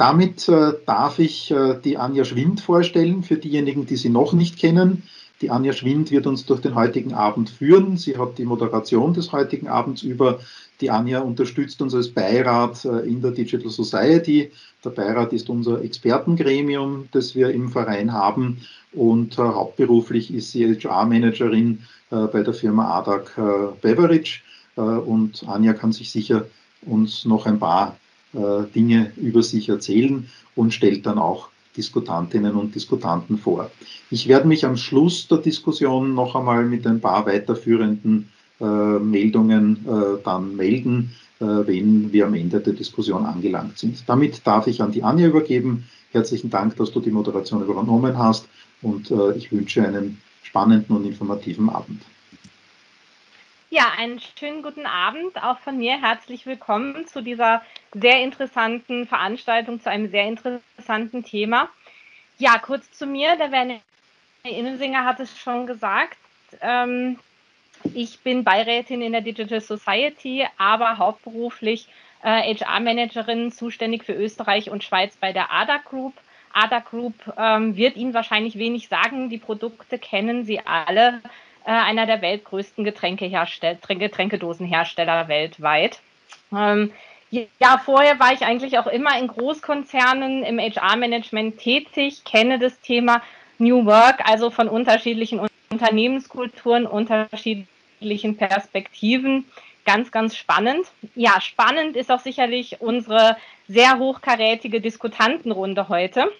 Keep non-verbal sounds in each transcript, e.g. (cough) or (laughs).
damit äh, darf ich äh, die Anja Schwind vorstellen, für diejenigen, die sie noch nicht kennen. Die Anja Schwind wird uns durch den heutigen Abend führen. Sie hat die Moderation des heutigen Abends über. Die Anja unterstützt uns als Beirat äh, in der Digital Society. Der Beirat ist unser Expertengremium, das wir im Verein haben. Und äh, hauptberuflich ist sie HR-Managerin äh, bei der Firma ADAC Beverage. Und Anja kann sich sicher uns noch ein paar Dinge über sich erzählen und stellt dann auch Diskutantinnen und Diskutanten vor. Ich werde mich am Schluss der Diskussion noch einmal mit ein paar weiterführenden äh, Meldungen äh, dann melden, äh, wenn wir am Ende der Diskussion angelangt sind. Damit darf ich an die Anja übergeben. Herzlichen Dank, dass du die Moderation übernommen hast und äh, ich wünsche einen spannenden und informativen Abend. Ja, einen schönen guten Abend auch von mir. Herzlich willkommen zu dieser sehr interessanten Veranstaltung, zu einem sehr interessanten Thema. Ja, kurz zu mir. Der Werner Innensinger hat es schon gesagt. Ähm, ich bin Beirätin in der Digital Society, aber hauptberuflich äh, HR-Managerin, zuständig für Österreich und Schweiz bei der ADA Group. ADA Group ähm, wird Ihnen wahrscheinlich wenig sagen. Die Produkte kennen Sie alle äh, einer der weltgrößten Getränkeherstell Getränkedosenhersteller weltweit. Ähm, ja, vorher war ich eigentlich auch immer in Großkonzernen im HR-Management tätig, kenne das Thema New Work, also von unterschiedlichen Unternehmenskulturen, unterschiedlichen Perspektiven. Ganz, ganz spannend. Ja, spannend ist auch sicherlich unsere sehr hochkarätige Diskutantenrunde heute.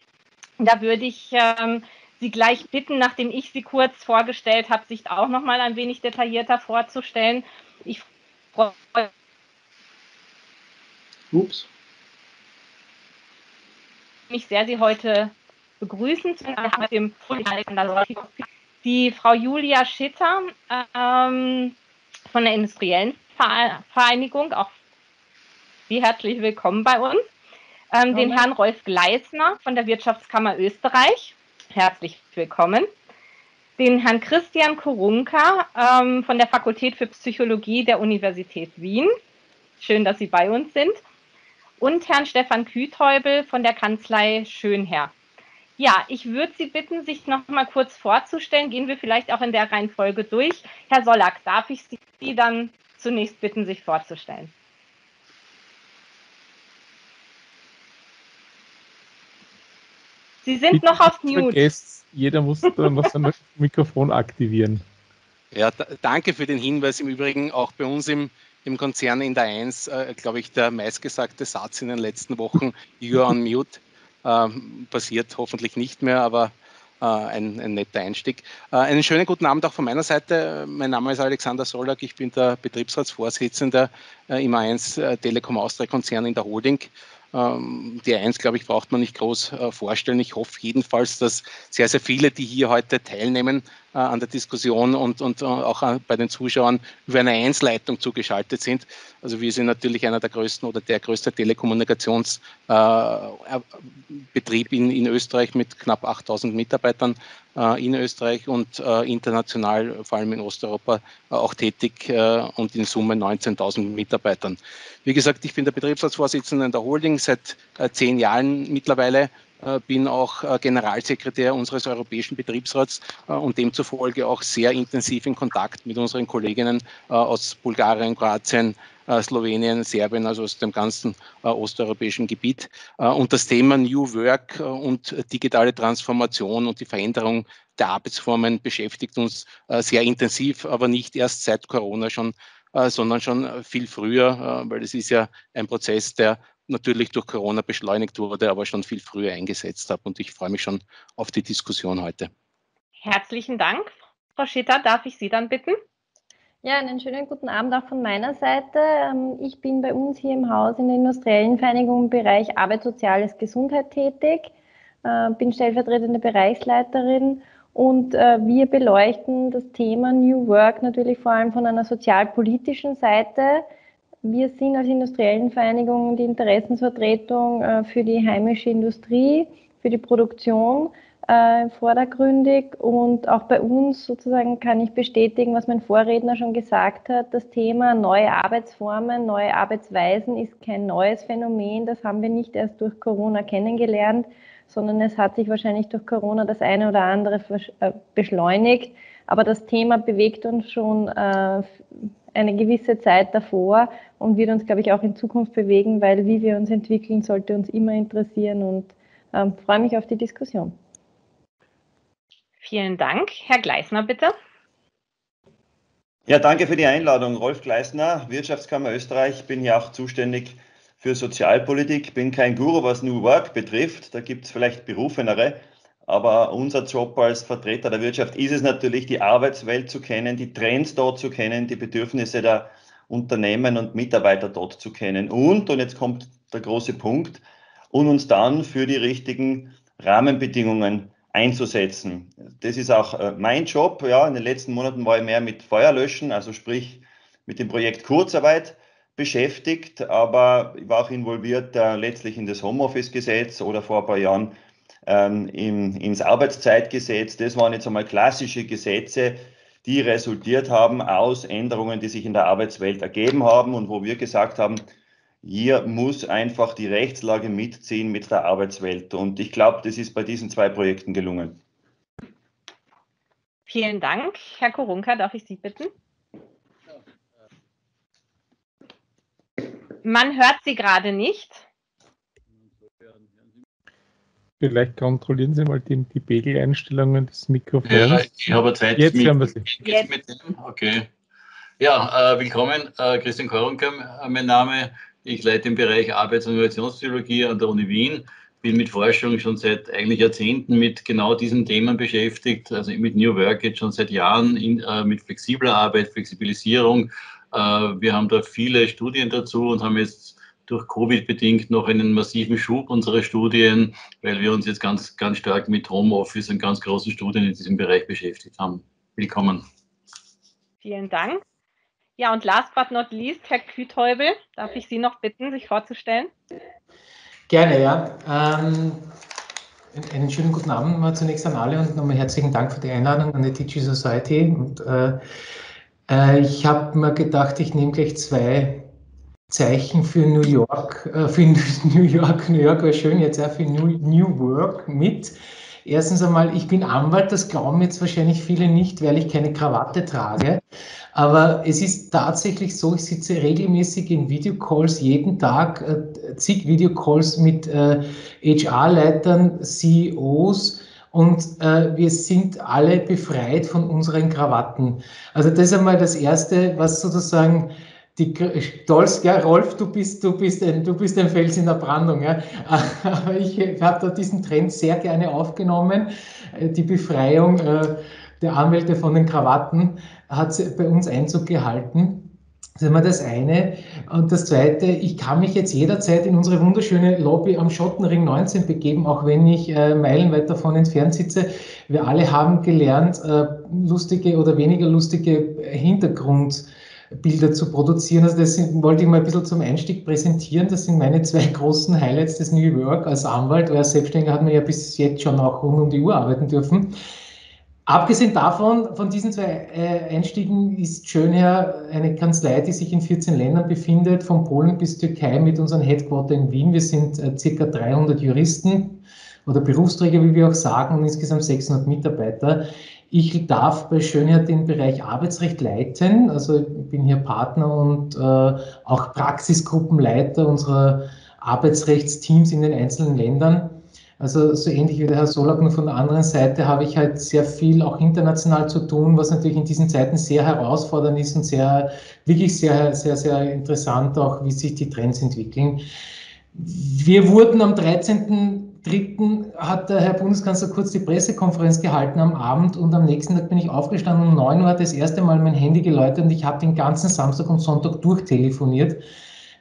Da würde ich ähm, Sie gleich bitten, nachdem ich Sie kurz vorgestellt habe, sich auch noch mal ein wenig detaillierter vorzustellen. Ich freue Ups. mich sehr, Sie heute begrüßen zu dem die Frau Julia Schitter ähm, von der Industriellen Vereinigung, auch Sie herzlich willkommen bei uns. Ähm, den Herrn Rolf Gleisner von der Wirtschaftskammer Österreich herzlich willkommen. Den Herrn Christian Korunka ähm, von der Fakultät für Psychologie der Universität Wien. Schön, dass Sie bei uns sind. Und Herrn Stefan Küthäubel von der Kanzlei Schönherr. Ja, ich würde Sie bitten, sich noch mal kurz vorzustellen. Gehen wir vielleicht auch in der Reihenfolge durch. Herr Sollack, darf ich Sie dann zunächst bitten, sich vorzustellen? Sie sind Bitte noch auf Mute. Vergesst, jeder muss dann noch sein (laughs) Mikrofon aktivieren. Ja, danke für den Hinweis. Im Übrigen auch bei uns im, im Konzern in der 1, äh, glaube ich, der meistgesagte Satz in den letzten Wochen, (laughs) You're on mute, äh, passiert hoffentlich nicht mehr, aber äh, ein, ein, netter Einstieg. Äh, einen schönen guten Abend auch von meiner Seite. Mein Name ist Alexander Sollack, ich bin der Betriebsratsvorsitzende äh, im A1 Telekom Austria Konzern in der Holding ähm, die eins, glaube ich, braucht man nicht groß äh, vorstellen. Ich hoffe jedenfalls, dass sehr, sehr viele, die hier heute teilnehmen, an der Diskussion und, und äh, auch bei den Zuschauern über eine Einsleitung zugeschaltet sind. Also wir sind natürlich einer der größten oder der größte Telekommunikationsbetrieb in, in Österreich mit knapp 8000 Mitarbeitern in Österreich und international, vor allem in Osteuropa, auch tätig und in Summe 19.000 Mitarbeitern. Wie gesagt, ich bin der Betriebsratsvorsitzende der Holding seit zehn Jahren mittlerweile äh, bin auch äh, Generalsekretär unseres Europäischen Betriebsrats äh, und demzufolge auch sehr intensiv in Kontakt mit unseren Kolleginnen aus Bulgarien, Kroatien, Slowenien, Serbien, also aus dem ganzen osteuropäischen Gebiet. Und das Thema New Work und digitale Transformation und die Veränderung der Arbeitsformen beschäftigt uns sehr intensiv, aber nicht erst seit Corona schon, sondern schon viel früher, weil es ist ja ein Prozess, der natürlich durch Corona beschleunigt wurde, aber schon viel früher eingesetzt habe. Und ich freue mich schon auf die Diskussion heute. Herzlichen Dank. Frau Schitter, darf ich Sie dann bitten? Ja, einen schönen guten Abend auch von meiner Seite. Ähm, ich bin bei uns hier im Haus in der Industriellen Vereinigung im Bereich Arbeit, Soziales, Gesundheit tätig, äh, bin stellvertretende Bereichsleiterin und äh, wir beleuchten das Thema New Work natürlich vor allem von einer sozialpolitischen Seite. Wir sind als industriellen Vereinigung die Interessensvertretung äh, für die heimische Industrie, für die Produktion, äh, vordergründig und auch bei uns sozusagen kann ich bestätigen, was mein Vorredner schon gesagt hat. Das Thema neue Arbeitsformen, neue Arbeitsweisen ist kein neues Phänomen. Das haben wir nicht erst durch Corona kennengelernt, sondern es hat sich wahrscheinlich durch Corona das eine oder andere äh, beschleunigt. Aber das Thema bewegt uns schon eine gewisse Zeit davor und wird uns, glaube ich, auch in Zukunft bewegen, weil wie wir uns entwickeln, sollte uns immer interessieren und ähm, freue mich auf die Diskussion. Vielen Dank. Herr Gleisner, bitte. Ja, danke für die Einladung. Rolf Gleisner, Wirtschaftskammer Österreich. Bin hier auch zuständig für Sozialpolitik. Bin kein Guru, was New Work betrifft. Da gibt es vielleicht berufenere. Aber unser Job als Vertreter der Wirtschaft ist es natürlich, die Arbeitswelt zu kennen, die Trends dort zu kennen, die Bedürfnisse der Unternehmen und Mitarbeiter dort zu kennen. Und, und jetzt kommt der große Punkt, und uns dann für die richtigen Rahmenbedingungen einzusetzen. Das ist auch äh, mein Job. Ja, in den letzten Monaten war ich mehr mit Feuerlöschen, also sprich mit dem Projekt Kurzarbeit beschäftigt, aber ich war auch involviert äh, letztlich in das Homeoffice-Gesetz oder vor ein paar Jahren ähm, im, ins Arbeitszeitgesetz. Das waren jetzt einmal klassische Gesetze, die resultiert haben aus Änderungen, die sich in der Arbeitswelt ergeben haben und wo wir gesagt haben, hier muss einfach die Rechtslage mitziehen mit der Arbeitswelt. Und ich glaube, das ist bei diesen zwei Projekten gelungen. Vielen Dank. Herr Korunka, darf ich Sie bitten? Man hört Sie gerade nicht. Vielleicht kontrollieren Sie mal die, die Pegeleinstellungen des Mikrofons. Ja, ich habe Zeit. Jetzt mit, hören wir Sie. Jetzt. Mit dem? Okay. Ja, äh, willkommen. Äh, Christian Korunka, äh, mein Name. Ich leite den Bereich Arbeits- und Innovationspsychologie an der Uni Wien, bin mit Forschung schon seit eigentlich Jahrzehnten mit genau diesen Themen beschäftigt, also mit New Work jetzt schon seit Jahren in, äh, mit flexibler Arbeit, Flexibilisierung. Äh, wir haben da viele Studien dazu und haben jetzt durch Covid bedingt noch einen massiven Schub unserer Studien, weil wir uns jetzt ganz, ganz stark mit Homeoffice und ganz großen Studien in diesem Bereich beschäftigt haben. Willkommen. Vielen Dank. Ja, und last but not least, Herr Küthäubel, darf ich Sie noch bitten, sich vorzustellen? Gerne, ja. Ähm, einen schönen guten Abend mal zunächst an alle und nochmal herzlichen Dank für die Einladung an die Teaching Society. Und, äh, äh, ich habe mir gedacht, ich nehme gleich zwei Zeichen für New York, äh, für (laughs) New York, New York wäre schön jetzt, ja, für New, New Work mit. Erstens einmal, ich bin Anwalt, das glauben jetzt wahrscheinlich viele nicht, weil ich keine Krawatte trage. Aber es ist tatsächlich so, ich sitze regelmäßig in Videocalls, jeden Tag äh, zig Videocalls mit äh, HR-Leitern, CEOs und äh, wir sind alle befreit von unseren Krawatten. Also das ist einmal das Erste, was sozusagen die Stolz, ja, Rolf, du bist, du bist ein, du bist ein Fels in der Brandung, ja. Aber ich habe da diesen Trend sehr gerne aufgenommen. Äh, die Befreiung äh, der Anwälte von den Krawatten hat bei uns Einzug gehalten. Das ist immer das eine. Und das zweite, ich kann mich jetzt jederzeit in unsere wunderschöne Lobby am Schottenring 19 begeben, auch wenn ich äh, meilenweit davon entfernt sitze. Wir alle haben gelernt, äh, lustige oder weniger lustige Hintergrundbilder zu produzieren. Also das sind, wollte ich mal ein bisschen zum Einstieg präsentieren. Das sind meine zwei (laughs) großen Highlights des New York als Anwalt, weil als Selbstständiger hat man ja bis jetzt schon auch rund um die Uhr arbeiten dürfen. Abgesehen davon, von diesen zwei äh, Einstiegen ist Schönherr eine Kanzlei, die sich in 14 Ländern befindet, von Polen bis Türkei mit unserem Headquarter in Wien. Wir sind äh, circa 300 Juristen oder Berufsträger, wie wir auch sagen, und insgesamt 600 Mitarbeiter. Ich darf bei Schönherr den Bereich Arbeitsrecht leiten, also ich bin hier Partner und äh, auch Praxisgruppenleiter unserer Arbeitsrechtsteams in den einzelnen Ländern. Also so ähnlich wie der Herr Solak, nur von der anderen Seite habe ich halt sehr viel auch international zu tun, was natürlich in diesen Zeiten sehr herausfordernd ist und sehr, wirklich sehr, sehr, sehr interessant auch, wie sich die Trends entwickeln. Wir wurden am 13.03. hat der Herr Bundeskanzler kurz die Pressekonferenz gehalten am Abend und am nächsten Tag bin ich aufgestanden um 9 Uhr hat das erste Mal mein Handy geläutet und ich habe den ganzen Samstag und Sonntag durchtelefoniert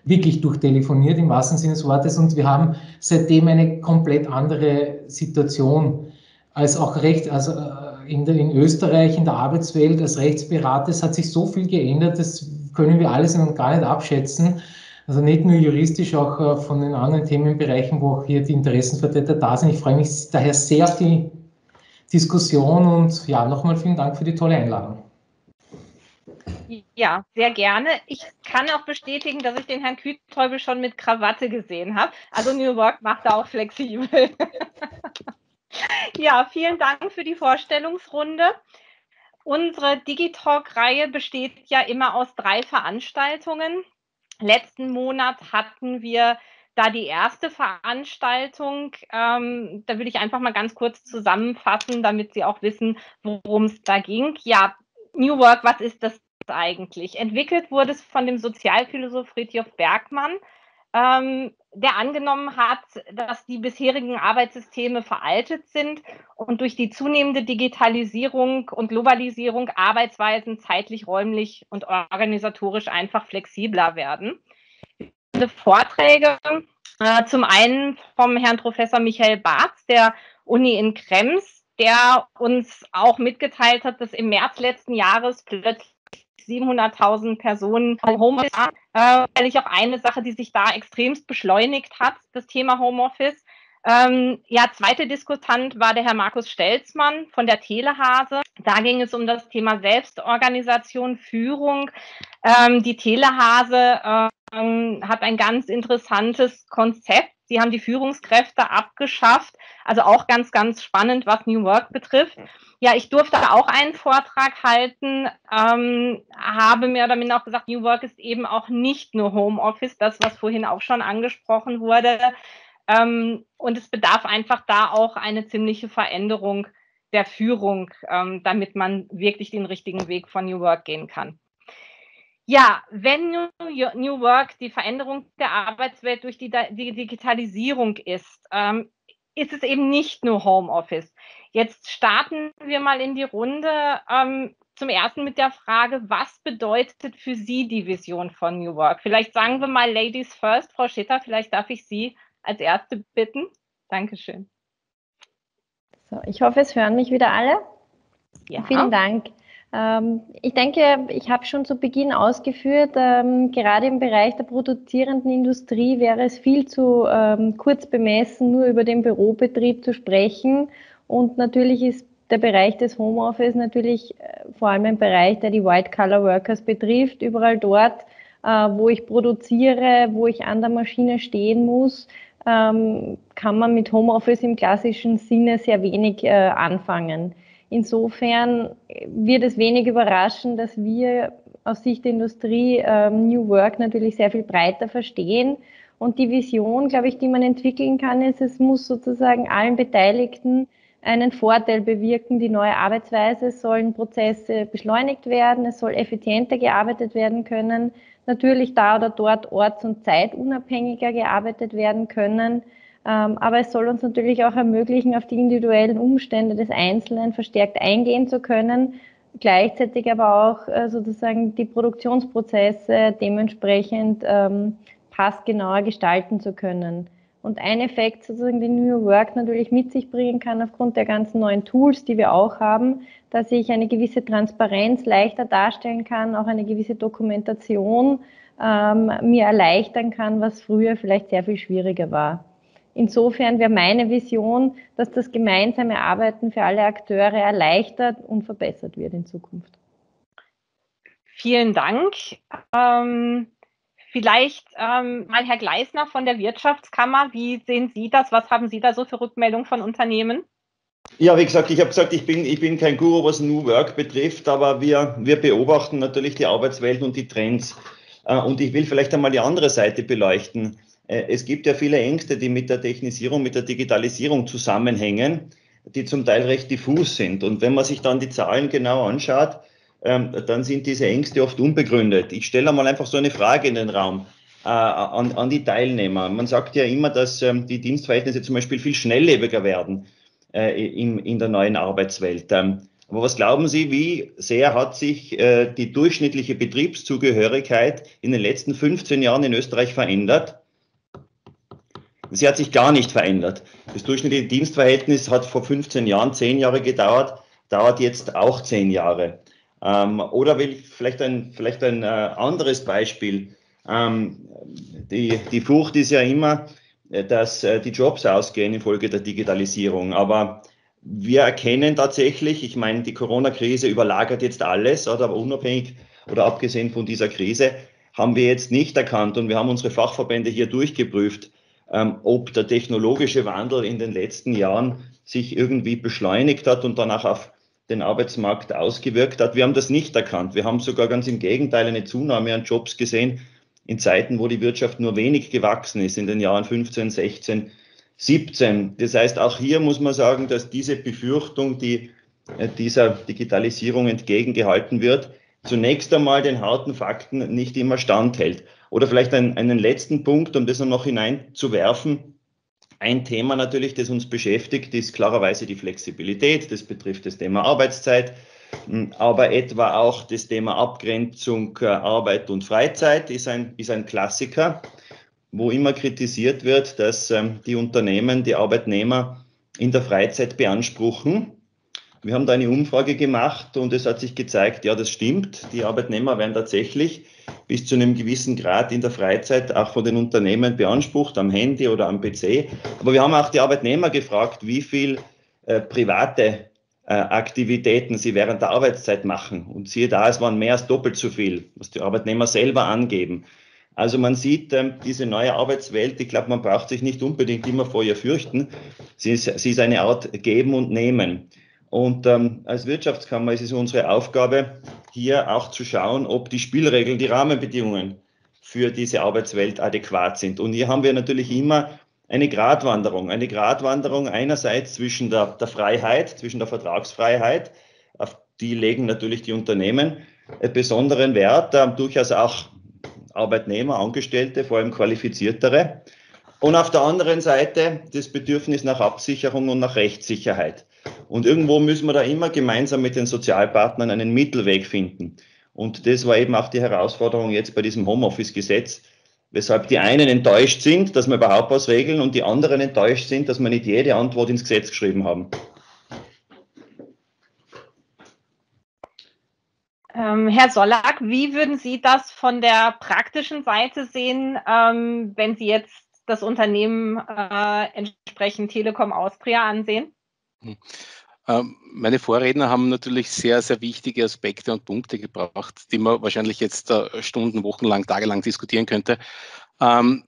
wirklich durchtelefoniert im wahrsten Sinne des Wortes und wir haben seitdem eine komplett andere Situation als auch Recht, also äh, in, der, in Österreich, in der Arbeitswelt als Rechtsberater, es hat sich so viel geändert, das können wir alles noch gar nicht abschätzen. Also nicht nur juristisch, auch äh, von den anderen Themenbereichen, wo auch hier die Interessenvertreter da sind. Ich freue mich daher sehr auf die Diskussion und ja, nochmal vielen Dank für die tolle Einladung. Ja, sehr gerne. Ich kann auch bestätigen, dass ich den Herrn Kütäubel schon mit Krawatte gesehen habe. Also New Work macht da auch flexibel. (laughs) ja, vielen Dank für die Vorstellungsrunde. Unsere Digitalk-Reihe besteht ja immer aus drei Veranstaltungen. Letzten Monat hatten wir da die erste Veranstaltung. Ähm, da würde ich einfach mal ganz kurz zusammenfassen, damit Sie auch wissen, worum es da ging. Ja, New Work, was ist das eigentlich? Entwickelt wurde es von dem Sozialphilosoph Friedhof Bergmann, ähm, der angenommen hat, dass die bisherigen Arbeitssysteme veraltet sind und durch die zunehmende Digitalisierung und Globalisierung Arbeitsweisen zeitlich, räumlich und organisatorisch einfach flexibler werden. Diese Vorträge, äh, zum einen vom Herrn Professor Michael Barth der Uni in Krems, der uns auch mitgeteilt hat, dass im März letzten Jahres plötzlich 700.000 Personen Homeoffice an, äh, weil ich auch eine Sache, die sich da extremst beschleunigt hat, das Thema Homeoffice. Ähm, ja, zweiter Diskutant war der Herr Markus Stelzmann von der Telehase. Da ging es um das Thema Selbstorganisation, Führung. Ähm, die Telehase ähm, hat ein ganz interessantes Konzept. Sie haben die Führungskräfte abgeschafft. Also auch ganz, ganz spannend, was New Work betrifft. Ja, ich durfte auch einen Vortrag halten, ähm, habe mehr oder minder auch gesagt, New Work ist eben auch nicht nur Homeoffice, das, was vorhin auch schon angesprochen wurde. Ähm, und es bedarf einfach da auch eine ziemliche Veränderung der Führung, ähm, damit man wirklich den richtigen Weg von New Work gehen kann. Ja, wenn New, Work die Veränderung der Arbeitswelt durch die, die Digitalisierung ist, ähm, ist es eben nicht nur Homeoffice. Jetzt starten wir mal in die Runde. Ähm, zum ersten mit der Frage, was bedeutet für Sie die Vision von New Work? Vielleicht sagen wir mal Ladies first. Frau Schitter, vielleicht darf ich Sie als Erste bitten. Dankeschön. So, ich hoffe, es hören mich wieder alle. Ja. Vielen Dank. Ähm, ich denke, ich habe schon zu Beginn ausgeführt, ähm, gerade im Bereich der produzierenden Industrie wäre es viel zu ähm, kurz bemessen, nur über den Bürobetrieb zu sprechen. Und natürlich ist der Bereich des Homeoffice natürlich äh, vor allem ein Bereich, der die White-Collar-Workers betrifft. Überall dort, äh, wo ich produziere, wo ich an der Maschine stehen muss, kann man mit Homeoffice im klassischen Sinne sehr wenig äh, anfangen. Insofern wird es wenig überraschen, dass wir aus Sicht der Industrie ähm, New Work natürlich sehr viel breiter verstehen. Und die Vision, glaube ich, die man entwickeln kann, ist, es muss sozusagen allen Beteiligten einen Vorteil bewirken. Die neue Arbeitsweise sollen Prozesse beschleunigt werden, es soll effizienter gearbeitet werden können, natürlich da oder dort orts- und zeitunabhängiger gearbeitet werden können. Ähm, aber es soll uns natürlich auch ermöglichen, auf die individuellen Umstände des Einzelnen verstärkt eingehen zu können, gleichzeitig aber auch äh, sozusagen die Produktionsprozesse dementsprechend ähm, passgenauer gestalten zu können. Und ein Effekt sozusagen, den New Work natürlich mit sich bringen kann, aufgrund der ganzen neuen Tools, die wir auch haben, dass ich eine gewisse Transparenz leichter darstellen kann, auch eine gewisse Dokumentation ähm, mir erleichtern kann, was früher vielleicht sehr viel schwieriger war. Insofern wäre meine Vision, dass das gemeinsame Arbeiten für alle Akteure erleichtert und verbessert wird in Zukunft. Vielen Dank. Ähm, vielleicht ähm, mal Herr Gleisner von der Wirtschaftskammer. Wie sehen Sie das? Was haben Sie da so für Rückmeldungen von Unternehmen? Ja, wie gesagt, ich habe gesagt, ich bin, ich bin kein Guru, was New Work betrifft, aber wir, wir beobachten natürlich die Arbeitswelt und die Trends. Äh, und ich will vielleicht einmal die andere Seite beleuchten. Äh, es gibt ja viele Ängste, die mit der Technisierung, mit der Digitalisierung zusammenhängen, die zum Teil recht diffus sind. Und wenn man sich dann die Zahlen genau anschaut, ähm, dann sind diese Ängste oft unbegründet. Ich stelle mal einfach so eine Frage in den Raum äh, an, an die Teilnehmer. Man sagt ja immer, dass ähm, die Dienstverhältnisse zum Beispiel viel schnelllebiger werden äh, in, in der neuen Arbeitswelt. Ähm, aber was glauben Sie, wie sehr hat sich die durchschnittliche Betriebszugehörigkeit in den letzten 15 Jahren in Österreich verändert? Sie hat sich gar nicht verändert. Das durchschnittliche Dienstverhältnis hat vor 15 Jahren zehn Jahre gedauert, dauert jetzt auch zehn Jahre. Ähm, oder will vielleicht ein, vielleicht ein äh, anderes Beispiel. Ähm, die, die Furcht ist ja immer, äh, dass äh, die Jobs ausgehen infolge der Digitalisierung. Aber wir erkennen tatsächlich, ich meine, die Corona-Krise überlagert jetzt alles, aber unabhängig oder abgesehen von dieser Krise, haben wir jetzt nicht erkannt und wir haben unsere Fachverbände hier durchgeprüft, ob der technologische Wandel in den letzten Jahren sich irgendwie beschleunigt hat und danach auf den Arbeitsmarkt ausgewirkt hat. Wir haben das nicht erkannt. Wir haben sogar ganz im Gegenteil eine Zunahme an Jobs gesehen in Zeiten, wo die Wirtschaft nur wenig gewachsen ist, in den Jahren 15, 16, 17. Das heißt, auch hier muss man sagen, dass diese Befürchtung, die äh, dieser Digitalisierung entgegengehalten wird, zunächst einmal den harten Fakten nicht immer standhält. Oder vielleicht einen, einen letzten Punkt, um das noch hineinzuwerfen. Ein Thema natürlich, das uns beschäftigt, ist klarerweise die Flexibilität. Das betrifft das Thema Arbeitszeit, hm, aber etwa auch das Thema Abgrenzung äh, Arbeit und Freizeit ist ein, ist ein Klassiker, wo immer kritisiert wird, dass ähm, die Unternehmen, die Arbeitnehmer in der Freizeit beanspruchen. Wir haben da eine Umfrage gemacht und es hat sich gezeigt, ja, das stimmt. Die Arbeitnehmer werden tatsächlich bis zu einem gewissen Grad in der Freizeit auch von den Unternehmen beansprucht, am Handy oder am PC. Aber wir haben auch die Arbeitnehmer gefragt, wie viel äh, private äh, Aktivitäten sie während der Arbeitszeit machen. Und siehe da, es waren mehr als doppelt so viel, was die Arbeitnehmer selber angeben. Also man sieht ähm, diese neue Arbeitswelt, ich glaube, man braucht sich nicht unbedingt immer vor ihr fürchten. Sie ist, sie ist eine Art Geben und Nehmen. Und ähm, als Wirtschaftskammer ist es unsere Aufgabe, hier auch zu schauen, ob die Spielregeln, die Rahmenbedingungen für diese Arbeitswelt adäquat sind. Und hier haben wir natürlich immer eine Gratwanderung. Eine Gratwanderung einerseits zwischen der, der Freiheit, zwischen der Vertragsfreiheit, auf die legen natürlich die Unternehmen besonderen Wert, äh, durchaus auch Arbeitnehmer, Angestellte, vor allem qualifiziertere. Und auf der anderen Seite das Bedürfnis nach Absicherung und nach Rechtssicherheit. Und irgendwo müssen wir da immer gemeinsam mit den Sozialpartnern einen Mittelweg finden. Und das war eben auch die Herausforderung jetzt bei diesem Homeoffice-Gesetz, weshalb die einen enttäuscht sind, dass wir überhaupt was regeln und die anderen enttäuscht sind, dass wir nicht jede Antwort ins Gesetz geschrieben haben. Ähm, Herr Sollack, wie würden Sie das von der praktischen Seite sehen, ähm, wenn Sie jetzt das Unternehmen äh, entsprechend Telekom Austria ansehen? Hm. Ähm, meine Vorredner haben natürlich sehr, sehr wichtige Aspekte und Punkte gebracht, die man wahrscheinlich jetzt äh, Stunden, Wochenlang, tagelang diskutieren könnte. Ähm,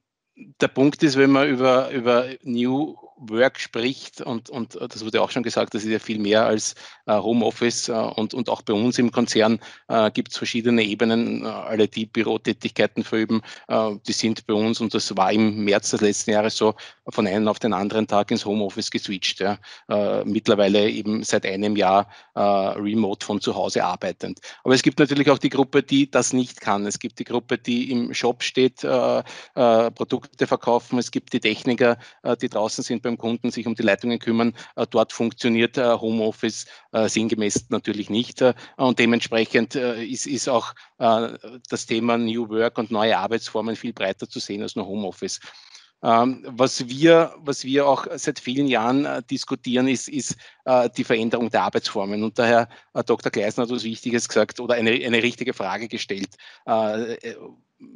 der Punkt ist, wenn man über, über New Work spricht und, und das wurde auch schon gesagt, das ist ja viel mehr als äh, Homeoffice äh, und, und auch bei uns im Konzern äh, gibt es verschiedene Ebenen, äh, alle die Bürotätigkeiten verüben, äh, die sind bei uns und das war im März des letzten Jahres so von einem auf den anderen Tag ins Homeoffice geswitcht. Ja. Äh, mittlerweile eben seit einem Jahr remote von zu Hause arbeitend. Aber es gibt natürlich auch die Gruppe, die das nicht kann. Es gibt die Gruppe, die im Shop steht, Produkte verkaufen. Es gibt die Techniker, die draußen sind bei beim Kunden sich um die Leitungen kümmern. Äh, dort funktioniert äh, Homeoffice äh, sinngemäß natürlich nicht. Und dementsprechend ist, ist auch das Thema New Work und neue Arbeitsformen viel breiter zu sehen als nur Homeoffice. Ähm, was, wir, was wir auch seit vielen Jahren diskutieren, ist, ist die Veränderung der Arbeitsformen. Und daher Dr. Gleisner hat was Wichtiges gesagt oder eine, eine richtige Frage gestellt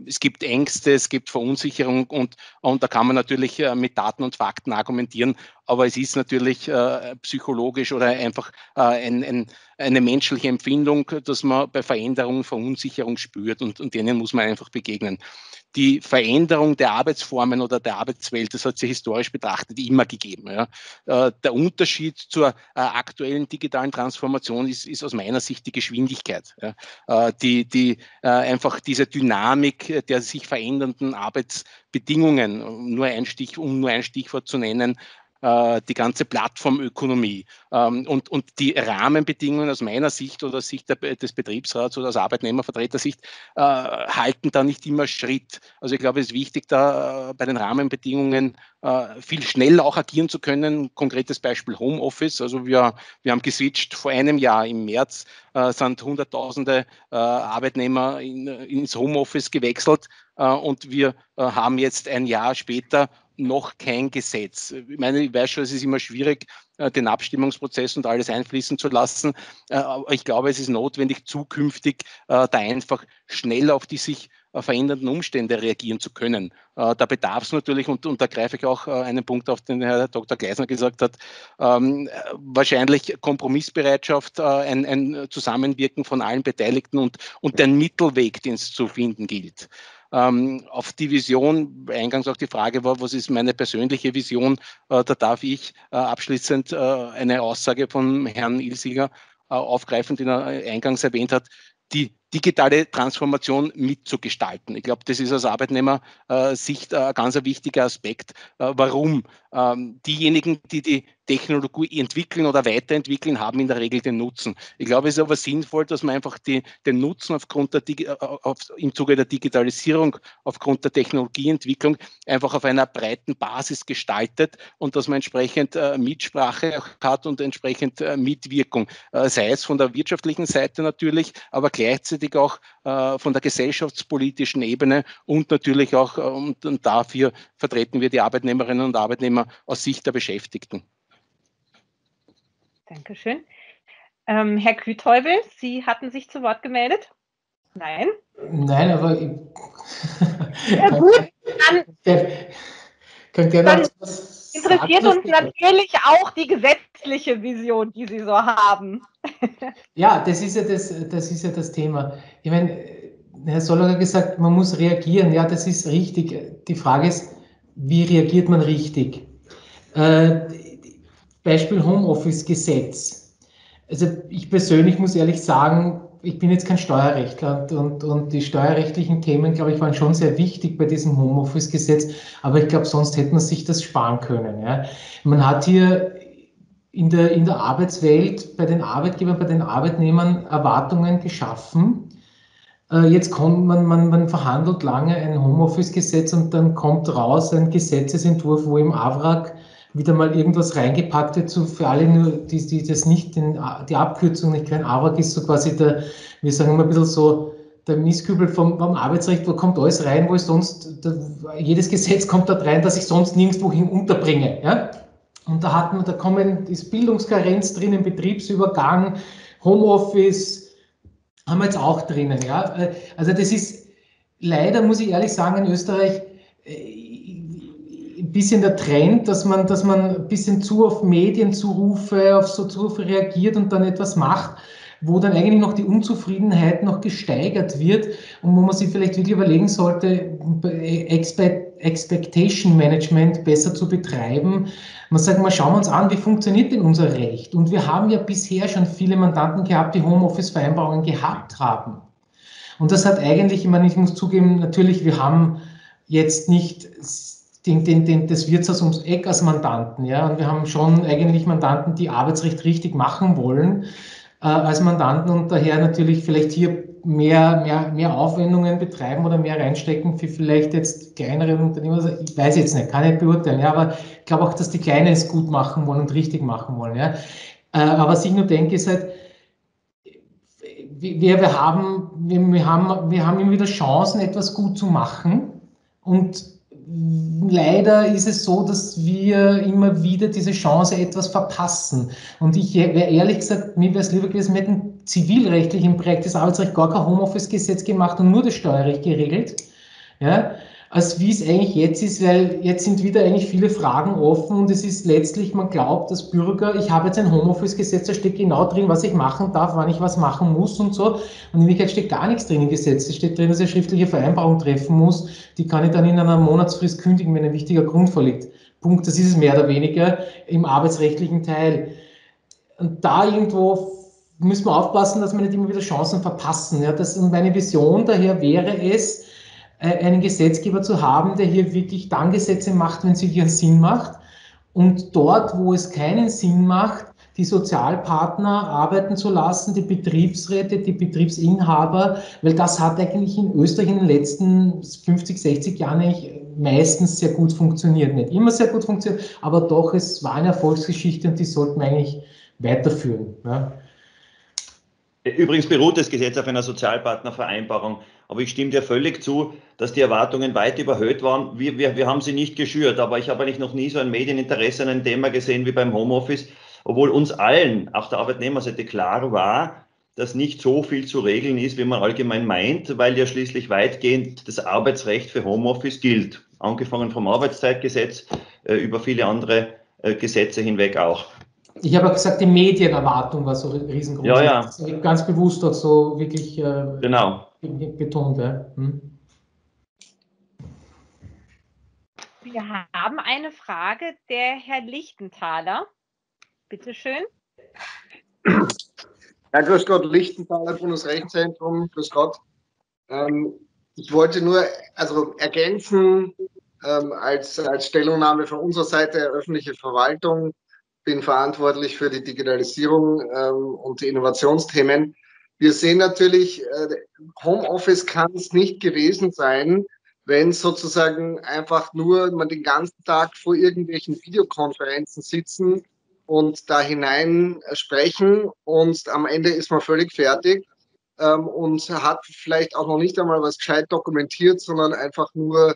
es gibt Ängste, es gibt Verunsicherung und, und da kann man natürlich äh, mit Daten und Fakten argumentieren, aber es ist natürlich äh, psychologisch oder einfach äh, ein, ein, eine menschliche Empfindung, dass man bei Veränderungen Verunsicherung spürt und, und denen muss man einfach begegnen die Veränderung der Arbeitsformen oder der Arbeitswelt, das hat sich historisch betrachtet immer gegeben. Ja. Äh, der Unterschied zur äh, aktuellen digitalen Transformation ist, ist aus meiner Sicht die Geschwindigkeit. Ja. Äh, die, die, einfach diese Dynamik der sich verändernden Arbeitsbedingungen, nur ein Stich, um nur ein Stichwort zu nennen, äh, die ganze Plattformökonomie ähm, und, und die Rahmenbedingungen aus meiner Sicht oder aus Sicht des Betriebsrats oder aus Arbeitnehmervertretersicht äh, halten da nicht immer Schritt. Also ich glaube, es ist wichtig, da äh, bei den Rahmenbedingungen äh, viel schneller auch agieren zu können. Konkretes Beispiel Homeoffice. Also wir, wir haben geswitcht vor einem Jahr im März, äh, sind Hunderttausende äh, Arbeitnehmer in, ins Homeoffice gewechselt und wir haben jetzt ein Jahr später noch kein Gesetz. Ich meine, ich weiß schon, es ist immer schwierig, äh, den Abstimmungsprozess und alles einfließen zu lassen. Äh, aber ich glaube, es ist notwendig, zukünftig äh, da einfach schnell auf die sich verändernden Umstände reagieren zu können. da bedarf es natürlich, und, und da greife ich auch einen Punkt auf, den Herr Dr. Gleisner gesagt hat, ähm, wahrscheinlich Kompromissbereitschaft, ein, ein Zusammenwirken von allen Beteiligten und, und den Mittelweg, den es zu finden gilt. Ähm, auf die Vision, eingangs auch die Frage war, was ist meine persönliche Vision? Äh, da darf ich äh, abschließend äh, eine Aussage von Herrn Ilsiger äh, aufgreifen, den er eingangs erwähnt hat. Die digitale Transformation mitzugestalten. Ich glaube, das ist aus Arbeitnehmersicht ein ganz wichtiger Aspekt. Warum? Ähm, diejenigen, die die Technologie entwickeln oder weiterentwickeln, haben in der Regel den Nutzen. Ich glaube, es ist aber sinnvoll, dass man einfach die, den Nutzen aufgrund der, äh, auf, im Zuge der Digitalisierung, aufgrund der Technologieentwicklung einfach auf einer breiten Basis gestaltet und dass man entsprechend äh, Mitsprache hat und entsprechend äh, Mitwirkung, äh, sei es von der wirtschaftlichen Seite natürlich, aber gleichzeitig auch äh, von der gesellschaftspolitischen Ebene und natürlich auch, äh, und, und dafür vertreten wir die Arbeitnehmerinnen und Arbeitnehmer aus Sicht der Beschäftigten. Dankeschön. Ähm, Herr Küthäubel, Sie hatten sich zu Wort gemeldet? Nein? Nein, aber ich. Ja, gut, dann, (laughs) könnt ihr dann interessiert uns natürlich auch die gesetzliche Vision, die Sie so haben. ja, das ist ja das, das ist ja das Thema. Ich meine, Herr Soller hat gesagt, man muss reagieren. Ja, das ist richtig. Die Frage ist, wie reagiert man richtig? Äh, Beispiel Homeoffice-Gesetz. Also ich persönlich muss ehrlich sagen, ich bin jetzt kein Steuerrechtler und, und, und die steuerrechtlichen Themen, glaube ich, waren schon sehr wichtig bei diesem Homeoffice-Gesetz, aber ich glaube, sonst hätte man sich das sparen können. Ja. Man hat hier in der, in der Arbeitswelt bei den Arbeitgebern, bei den Arbeitnehmern Erwartungen geschaffen. Äh, jetzt kommt man, man, man verhandelt lange ein Homeoffice-Gesetz und dann kommt raus ein Gesetzesentwurf, wo im AWRAG wieder mal irgendwas reingepackt wird, so für alle nur, die, die das nicht, den, die Abkürzung nicht kennen, AWAG ist so quasi der, wir sagen immer ein bisschen so, der Misskübel vom, vom Arbeitsrecht, wo kommt alles rein, wo ich sonst, da, jedes Gesetz kommt dort rein, dass ich sonst nirgendwo hin unterbringe. Ja? Und da hat man, da kommen, ist Bildungskarenz drinnen, Betriebsübergang, Homeoffice, haben wir jetzt auch drinnen. Ja? Also das ist leider, muss ich ehrlich sagen, in Österreich, äh, bisschen der Trend, dass man, dass man ein bisschen zu auf Medienzurufe, auf so Zurufe reagiert und dann etwas macht, wo dann eigentlich noch die Unzufriedenheit noch gesteigert wird und wo man sich vielleicht wirklich überlegen sollte, Expectation Management besser zu betreiben. Man sagt mal, schauen wir uns an, wie funktioniert denn unser Recht? Und wir haben ja bisher schon viele Mandanten gehabt, die Homeoffice-Vereinbarungen gehabt haben. Und das hat eigentlich, ich meine, ich muss zugeben, natürlich, wir haben jetzt nicht den, den, den, das Wirtshaus ums Eck als Mandanten. Ja? Und wir haben schon eigentlich Mandanten, die Arbeitsrecht richtig machen wollen äh, als Mandanten und daher natürlich vielleicht hier mehr, mehr, mehr Aufwendungen betreiben oder mehr reinstecken für vielleicht jetzt kleinere Unternehmer. Also ich weiß jetzt nicht, kann ich beurteilen, ja, aber ich glaube auch, dass die Kleinen es gut machen wollen und richtig machen wollen. Ja? Äh, aber was ich nur denke, ist halt, wir, wir, haben, wir, wir, haben, wir haben immer wieder Chancen, etwas gut zu machen und leider ist es so, dass wir immer wieder diese Chance etwas verpassen. Und ich wäre ehrlich gesagt, mir wäre es lieber gewesen, wir hätten zivilrechtlich im Projekt des Arbeitsrechts gar kein Homeoffice-Gesetz gemacht und nur das Steuerrecht geregelt. Ja, als wie es eigentlich jetzt ist, weil jetzt sind wieder eigentlich viele Fragen offen und es ist letztlich, man glaubt, dass Bürger, ich habe jetzt ein Homeoffice-Gesetz, da steht genau drin, was ich machen darf, wann ich was machen muss und so. Und in Wirklichkeit steht gar nichts drin im Gesetz. Es steht drin, dass ich eine schriftliche Vereinbarung treffen muss. Die kann ich dann in einer Monatsfrist kündigen, wenn ein wichtiger Grund vorliegt. Punkt, das ist es mehr oder weniger im arbeitsrechtlichen Teil. Und da irgendwo müssen wir aufpassen, dass wir nicht immer wieder Chancen verpassen. Ja, das, und meine Vision daher wäre es, einen Gesetzgeber zu haben, der hier wirklich dann Gesetze macht, wenn es wirklich Sinn macht. Und dort, wo es keinen Sinn macht, die Sozialpartner arbeiten zu lassen, die Betriebsräte, die Betriebsinhaber, weil das hat eigentlich in Österreich in den letzten 50, 60 Jahren eigentlich meistens sehr gut funktioniert. Nicht immer sehr gut funktioniert, aber doch, es war eine Erfolgsgeschichte und die sollten wir eigentlich weiterführen. Ja. Übrigens beruht das Gesetz auf einer Sozialpartnervereinbarung. Aber ich stimme dir völlig zu, dass die Erwartungen weit überhöht waren. Wir, wir, wir haben sie nicht geschürt, aber ich habe eigentlich noch nie so ein Medieninteresse an einem Thema gesehen wie beim Homeoffice, obwohl uns allen, auch der Arbeitnehmerseite, klar war, dass nicht so viel zu regeln ist, wie man allgemein meint, weil ja schließlich weitgehend das Arbeitsrecht für Homeoffice gilt. Angefangen vom Arbeitszeitgesetz äh, über viele andere äh, Gesetze hinweg auch. Ich habe auch gesagt, die Medienerwartung war so riesengroß. Ja, ja. Ganz bewusst auch so wirklich äh, genau. betont. Ja. Hm? Wir haben eine Frage, der Herr Lichtenthaler. Bitte schön. Ja, grüß Gott, Lichtenthaler, Bundesrechtszentrum, grüß Gott. Ähm, ich wollte nur also ergänzen, ähm, als, als Stellungnahme von unserer Seite öffentliche Verwaltung, bin verantwortlich für die Digitalisierung ähm, und die Innovationsthemen. Wir sehen natürlich, äh, Homeoffice kann es nicht gewesen sein, wenn sozusagen einfach nur man den ganzen Tag vor irgendwelchen Videokonferenzen sitzen und da hinein sprechen und am Ende ist man völlig fertig ähm, und hat vielleicht auch noch nicht einmal was gescheit dokumentiert, sondern einfach nur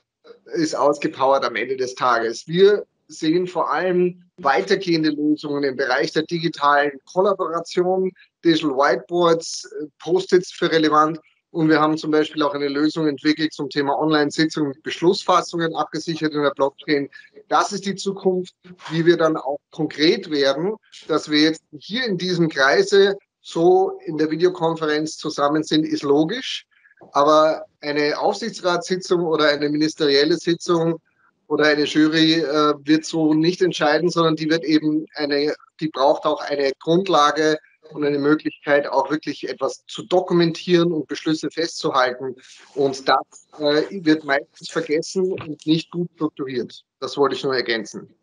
ist ausgepowert am Ende des Tages. Wir sehen vor allem weitergehende Lösungen im Bereich der digitalen Kollaboration, Digital Whiteboards, äh, Post-its für relevant. Und wir haben zum Beispiel auch eine Lösung entwickelt zum Thema Online-Sitzungen Beschlussfassungen abgesichert in der Blockchain. Das ist die Zukunft, wie wir dann auch konkret werden, dass wir jetzt hier in diesem Kreise so in der Videokonferenz zusammen sind, ist logisch. Aber eine Aufsichtsratssitzung oder eine ministerielle Sitzung oder eine Jury äh, wird so nicht entscheiden, sondern die wird eben eine, die braucht auch eine Grundlage und eine Möglichkeit, auch wirklich etwas zu dokumentieren und Beschlüsse festzuhalten. Und das äh, wird meistens vergessen und nicht gut strukturiert. Das wollte ich nur ergänzen.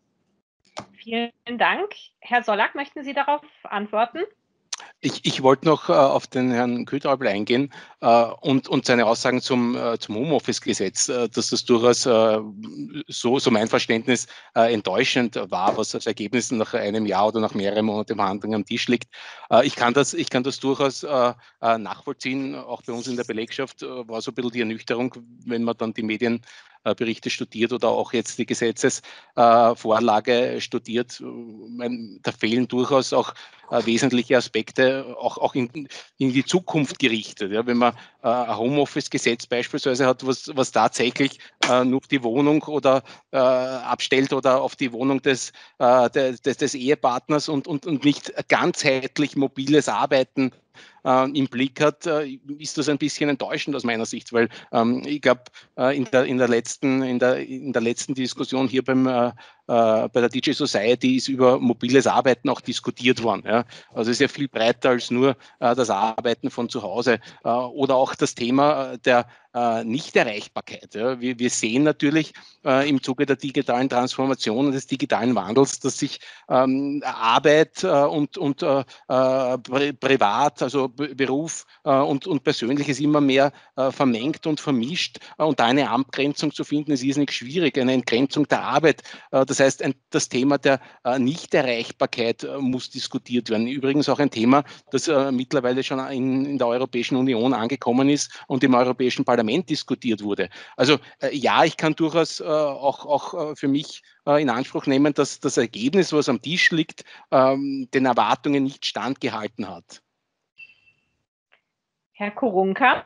Vielen Dank. Herr Sollack, möchten Sie darauf antworten? Ich, ich wollte noch äh, auf den Herrn Kühltraubel eingehen und, und seine Aussagen zum, äh, zum Homeoffice-Gesetz, äh, dass das durchaus äh, so, so mein Verständnis äh, enttäuschend war, was als Ergebnis nach einem Jahr oder nach mehreren Monaten Verhandlungen am Tisch liegt. ich, kann das, ich kann das durchaus nachvollziehen. Auch bei uns in der Belegschaft war so ein bisschen die Ernüchterung, wenn man dann die Medien äh, Berichte studiert oder auch jetzt die Gesetzesvorlage studiert. Da fehlen durchaus auch äh, wesentliche Aspekte, auch, auch in, in die Zukunft gerichtet. Ja, wenn man äh, ein Homeoffice-Gesetz beispielsweise hat, was, was tatsächlich nur die Wohnung oder abstellt oder auf die Wohnung des, des, des Ehepartners und, und, und nicht ganzheitlich mobiles Arbeiten äh, im Blick hat, äh, ist das ein bisschen enttäuschend aus meiner Sicht, weil ähm, ich glaube, äh, in, der, in, der letzten, in, der, in der letzten Diskussion hier beim, äh, äh, bei der DJ Society ist über mobiles Arbeiten auch diskutiert worden. Ja. Also ist ja viel breiter als nur äh, das Arbeiten von zu Hause oder auch das Thema der Nichterreichbarkeit. Ja. Wir, wir, sehen natürlich im Zuge der digitalen Transformation und des digitalen Wandels, dass sich ähm, Arbeit und, und Privat, also Beruf äh, und, und Persönliches immer mehr äh, vermengt und vermischt. Äh, und da eine Abgrenzung zu finden, ist irrsinnig schwierig. Eine Entgrenzung der Arbeit. das heißt, ein, das Thema der Nichterreichbarkeit muss diskutiert werden. Übrigens auch ein Thema, das mittlerweile schon in, in der Europäischen Union angekommen ist und im Europäischen Parlament diskutiert wurde. Also ja, ich kann durchaus auch, auch für mich in Anspruch nehmen, dass das Ergebnis, was am Tisch liegt, ähm, den Erwartungen nicht standgehalten hat. Herr Korunka.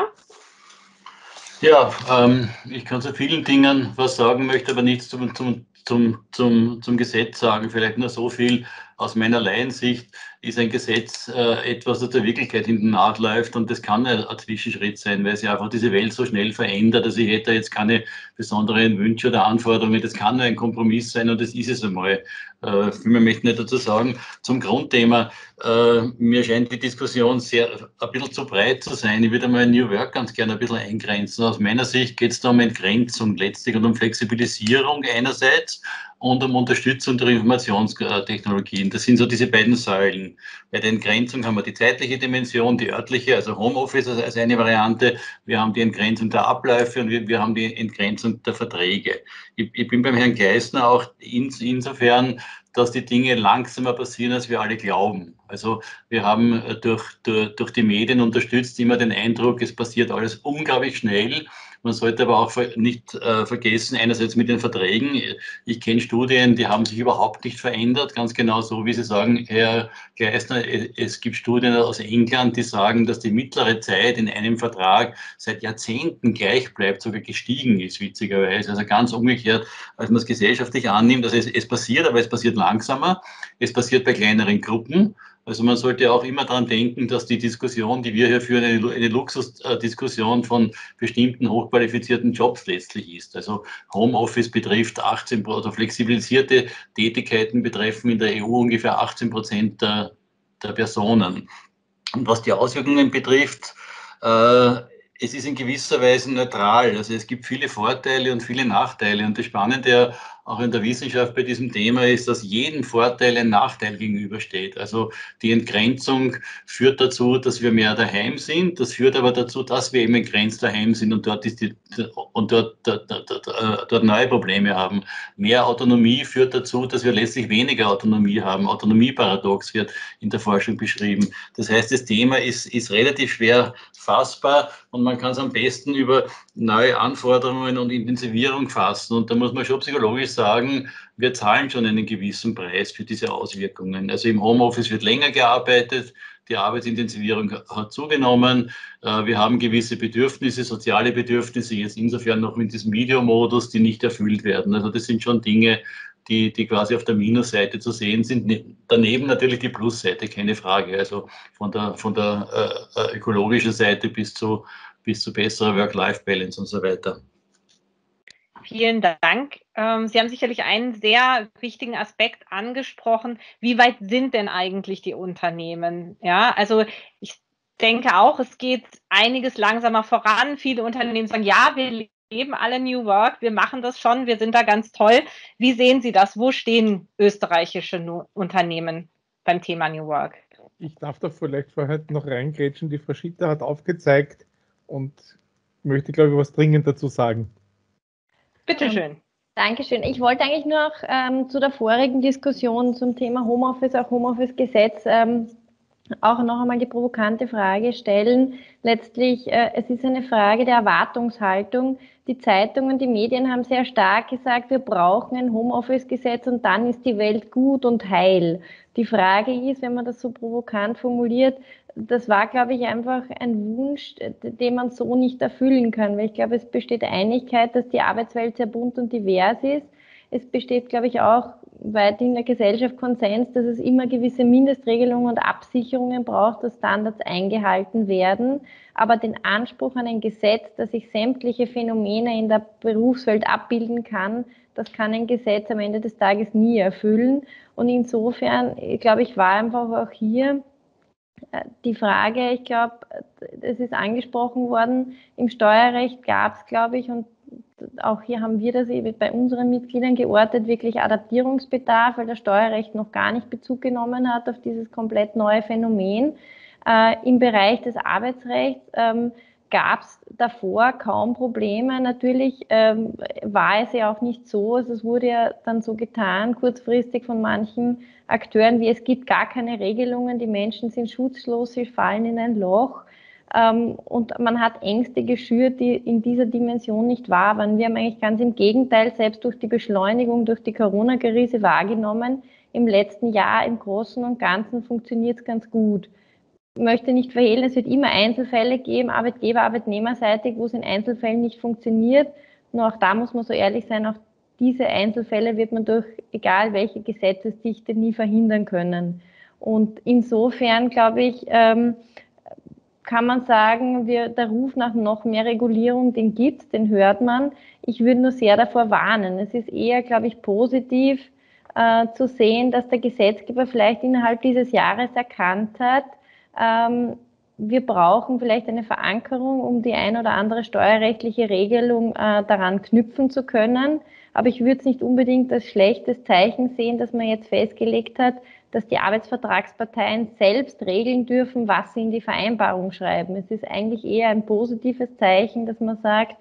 Ja, ähm, ich kann zu vielen Dingen was sagen, möchte aber nichts zum, zum, zum, zum, zum Gesetz sagen. Vielleicht nur so viel aus meiner Laiensicht ist ein Gesetz äh, etwas, das der Wirklichkeit hinten nachläuft und das kann ein, ein Zwischenschritt sein, weil sich einfach diese Welt so schnell verändert. Also ich hätte jetzt keine besonderen Wünsche oder Anforderungen. Das kann nur ein Kompromiss sein und das ist es einmal. Äh, viel mehr möchte ich nicht dazu sagen. Zum Grundthema, äh, mir scheint die Diskussion sehr ein bisschen zu breit zu sein. Ich würde mal New Work ganz gerne ein bisschen eingrenzen. Aus meiner Sicht geht es da um Entgrenzung letztlich und um Flexibilisierung einerseits und um Unterstützung der Informationstechnologien. Das sind so diese beiden Säulen. Bei der Entgrenzung haben wir die zeitliche Dimension, die örtliche, also Homeoffice als eine Variante. Wir haben die Entgrenzung der Abläufe und wir, wir haben die Entgrenzung der Verträge. Ich, ich bin beim Herrn Geisner auch in, insofern, dass die Dinge langsamer passieren, als wir alle glauben. Also wir haben durch, durch, durch die Medien unterstützt immer den Eindruck, es passiert alles unglaublich schnell Man sollte aber auch nicht äh, vergessen, einerseits mit den Verträgen. Ich kenne Studien, die haben sich überhaupt nicht verändert, ganz genau so, wie Sie sagen, Herr Gleisner. Es gibt Studien aus England, die sagen, dass die mittlere Zeit in einem Vertrag seit Jahrzehnten gleich bleibt, sogar gestiegen ist, witzigerweise. Also ganz umgekehrt, als man es gesellschaftlich annimmt. Also es, es passiert, aber es passiert langsamer. Es passiert bei kleineren Gruppen. Also man sollte auch immer daran denken, dass die Diskussion, die wir hier führen, eine, eine Luxusdiskussion von bestimmten hochqualifizierten Jobs letztlich ist. Also Homeoffice betrifft 18 oder flexibilisierte Tätigkeiten betreffen in der EU ungefähr 18 Prozent der, der Personen. Und was die Auswirkungen betrifft, äh, es ist in gewisser Weise neutral. Also es gibt viele Vorteile und viele Nachteile. Und das Spannende auch in der Wissenschaft bei diesem Thema ist, dass jedem Vorteil ein Nachteil gegenübersteht. Also die Entgrenzung führt dazu, dass wir mehr daheim sind. Das führt aber dazu, dass wir eben entgrenzt daheim sind und dort, die, und dort, dort, dort neue Probleme haben. Mehr Autonomie führt dazu, dass wir letztlich weniger Autonomie haben. Autonomieparadox wird in der Forschung beschrieben. Das heißt, das Thema ist, ist relativ schwer fassbar und man kann es am besten über neue Anforderungen und Intensivierung fassen. Und da muss man schon psychologisch sagen, wir zahlen schon einen gewissen Preis für diese Auswirkungen. Also im Homeoffice wird länger gearbeitet, die Arbeitsintensivierung hat zugenommen. Äh, wir haben gewisse Bedürfnisse, soziale Bedürfnisse, jetzt insofern noch mit diesem Videomodus, die nicht erfüllt werden. Also das sind schon Dinge, die, die quasi auf der Minusseite zu sehen sind. Ne, daneben natürlich die Plusseite, keine Frage. Also von der, von der äh, äh ökologischen Seite bis zu, bis zu besserer Work-Life-Balance und so weiter. Vielen Dank. Ähm, Sie haben sicherlich einen sehr wichtigen Aspekt angesprochen. Wie weit sind denn eigentlich die Unternehmen? Ja, also ich denke auch, es geht einiges langsamer voran. Viele Unternehmen sagen, ja, wir leben alle New Work, wir machen das schon, wir sind da ganz toll. Wie sehen Sie das? Wo stehen österreichische Unternehmen beim Thema New Work? Ich darf da vielleicht vorher noch reingrätschen. Die Frau Schitter hat aufgezeigt und möchte, glaube ich, was dringend dazu sagen. Bitteschön. Ähm, Dankeschön. Ich wollte eigentlich noch ähm, zu der vorigen Diskussion zum Thema Homeoffice, auch Homeoffice-Gesetz, ähm, auch noch einmal die provokante Frage stellen. Letztlich, äh, es ist eine Frage der Erwartungshaltung. Die Zeitungen, die Medien haben sehr stark gesagt, wir brauchen ein Homeoffice-Gesetz und dann ist die Welt gut und heil. Die Frage ist, wenn man das so provokant formuliert, das war, glaube ich, einfach ein Wunsch, den man so nicht erfüllen kann, weil ich glaube, es besteht Einigkeit, dass die Arbeitswelt sehr bunt und divers ist. Es besteht, glaube ich, auch weit in der Gesellschaft Konsens, dass es immer gewisse Mindestregelungen und Absicherungen braucht, dass Standards eingehalten werden. Aber den Anspruch an ein Gesetz, das sich sämtliche Phänomene in der Berufswelt abbilden kann, das kann ein Gesetz am Ende des Tages nie erfüllen. Und insofern, glaube ich, war einfach auch hier die Frage, ich glaube, es ist angesprochen worden, im Steuerrecht gab es, glaube ich, und auch hier haben wir das bei unseren Mitgliedern geortet, wirklich Adaptierungsbedarf, weil das Steuerrecht noch gar nicht Bezug genommen hat auf dieses komplett neue Phänomen. Äh, Im Bereich des Arbeitsrechts ähm, gab es davor kaum Probleme. Natürlich ähm, war es ja auch nicht so, also es wurde ja dann so getan, kurzfristig von manchen Akteuren, wie es gibt gar keine Regelungen, die Menschen sind schutzlos, sie fallen in ein Loch. Ähm, und man hat Ängste geschürt, die in dieser Dimension nicht wahr waren. Wir haben eigentlich ganz im Gegenteil, selbst durch die Beschleunigung, durch die Corona-Krise wahrgenommen, im letzten Jahr im Großen und Ganzen funktioniert es ganz gut möchte nicht verhehlen, es wird immer Einzelfälle geben, Arbeitgeber, Arbeitnehmerseitig, wo es in Einzelfällen nicht funktioniert. Nur auch da muss man so ehrlich sein, auch diese Einzelfälle wird man durch egal welche Gesetzesdichte nie verhindern können. Und insofern, glaube ich, ähm, kann man sagen, wir, der Ruf nach noch mehr Regulierung, den gibt den hört man. Ich würde nur sehr davor warnen. Es ist eher, glaube ich, positiv äh, zu sehen, dass der Gesetzgeber vielleicht innerhalb dieses Jahres erkannt hat, ähm, wir brauchen vielleicht eine Verankerung, um die ein oder andere steuerrechtliche Regelung äh, daran knüpfen zu können. Aber ich würde es nicht unbedingt als schlechtes Zeichen sehen, dass man jetzt festgelegt hat, dass die Arbeitsvertragsparteien selbst regeln dürfen, was sie in die Vereinbarung schreiben. Es ist eigentlich eher ein positives Zeichen, dass man sagt,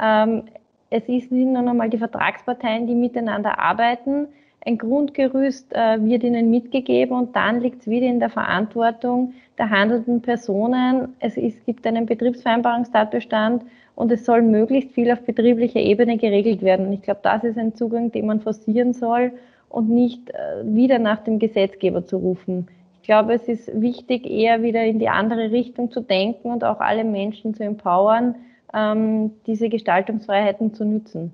ähm, es sind nur noch mal die Vertragsparteien, die miteinander arbeiten. ein Grundgerüst äh, wird ihnen mitgegeben und dann liegt es wieder in der Verantwortung der handelnden Personen. Es, ist, gibt einen Betriebsvereinbarungstatbestand und es soll möglichst viel auf betrieblicher Ebene geregelt werden. Und ich glaube, das ist ein Zugang, den man forcieren soll und nicht äh, wieder nach dem Gesetzgeber zu rufen. Ich glaube, es ist wichtig, eher wieder in die andere Richtung zu denken und auch alle Menschen zu empowern, ähm, diese Gestaltungsfreiheiten zu nutzen.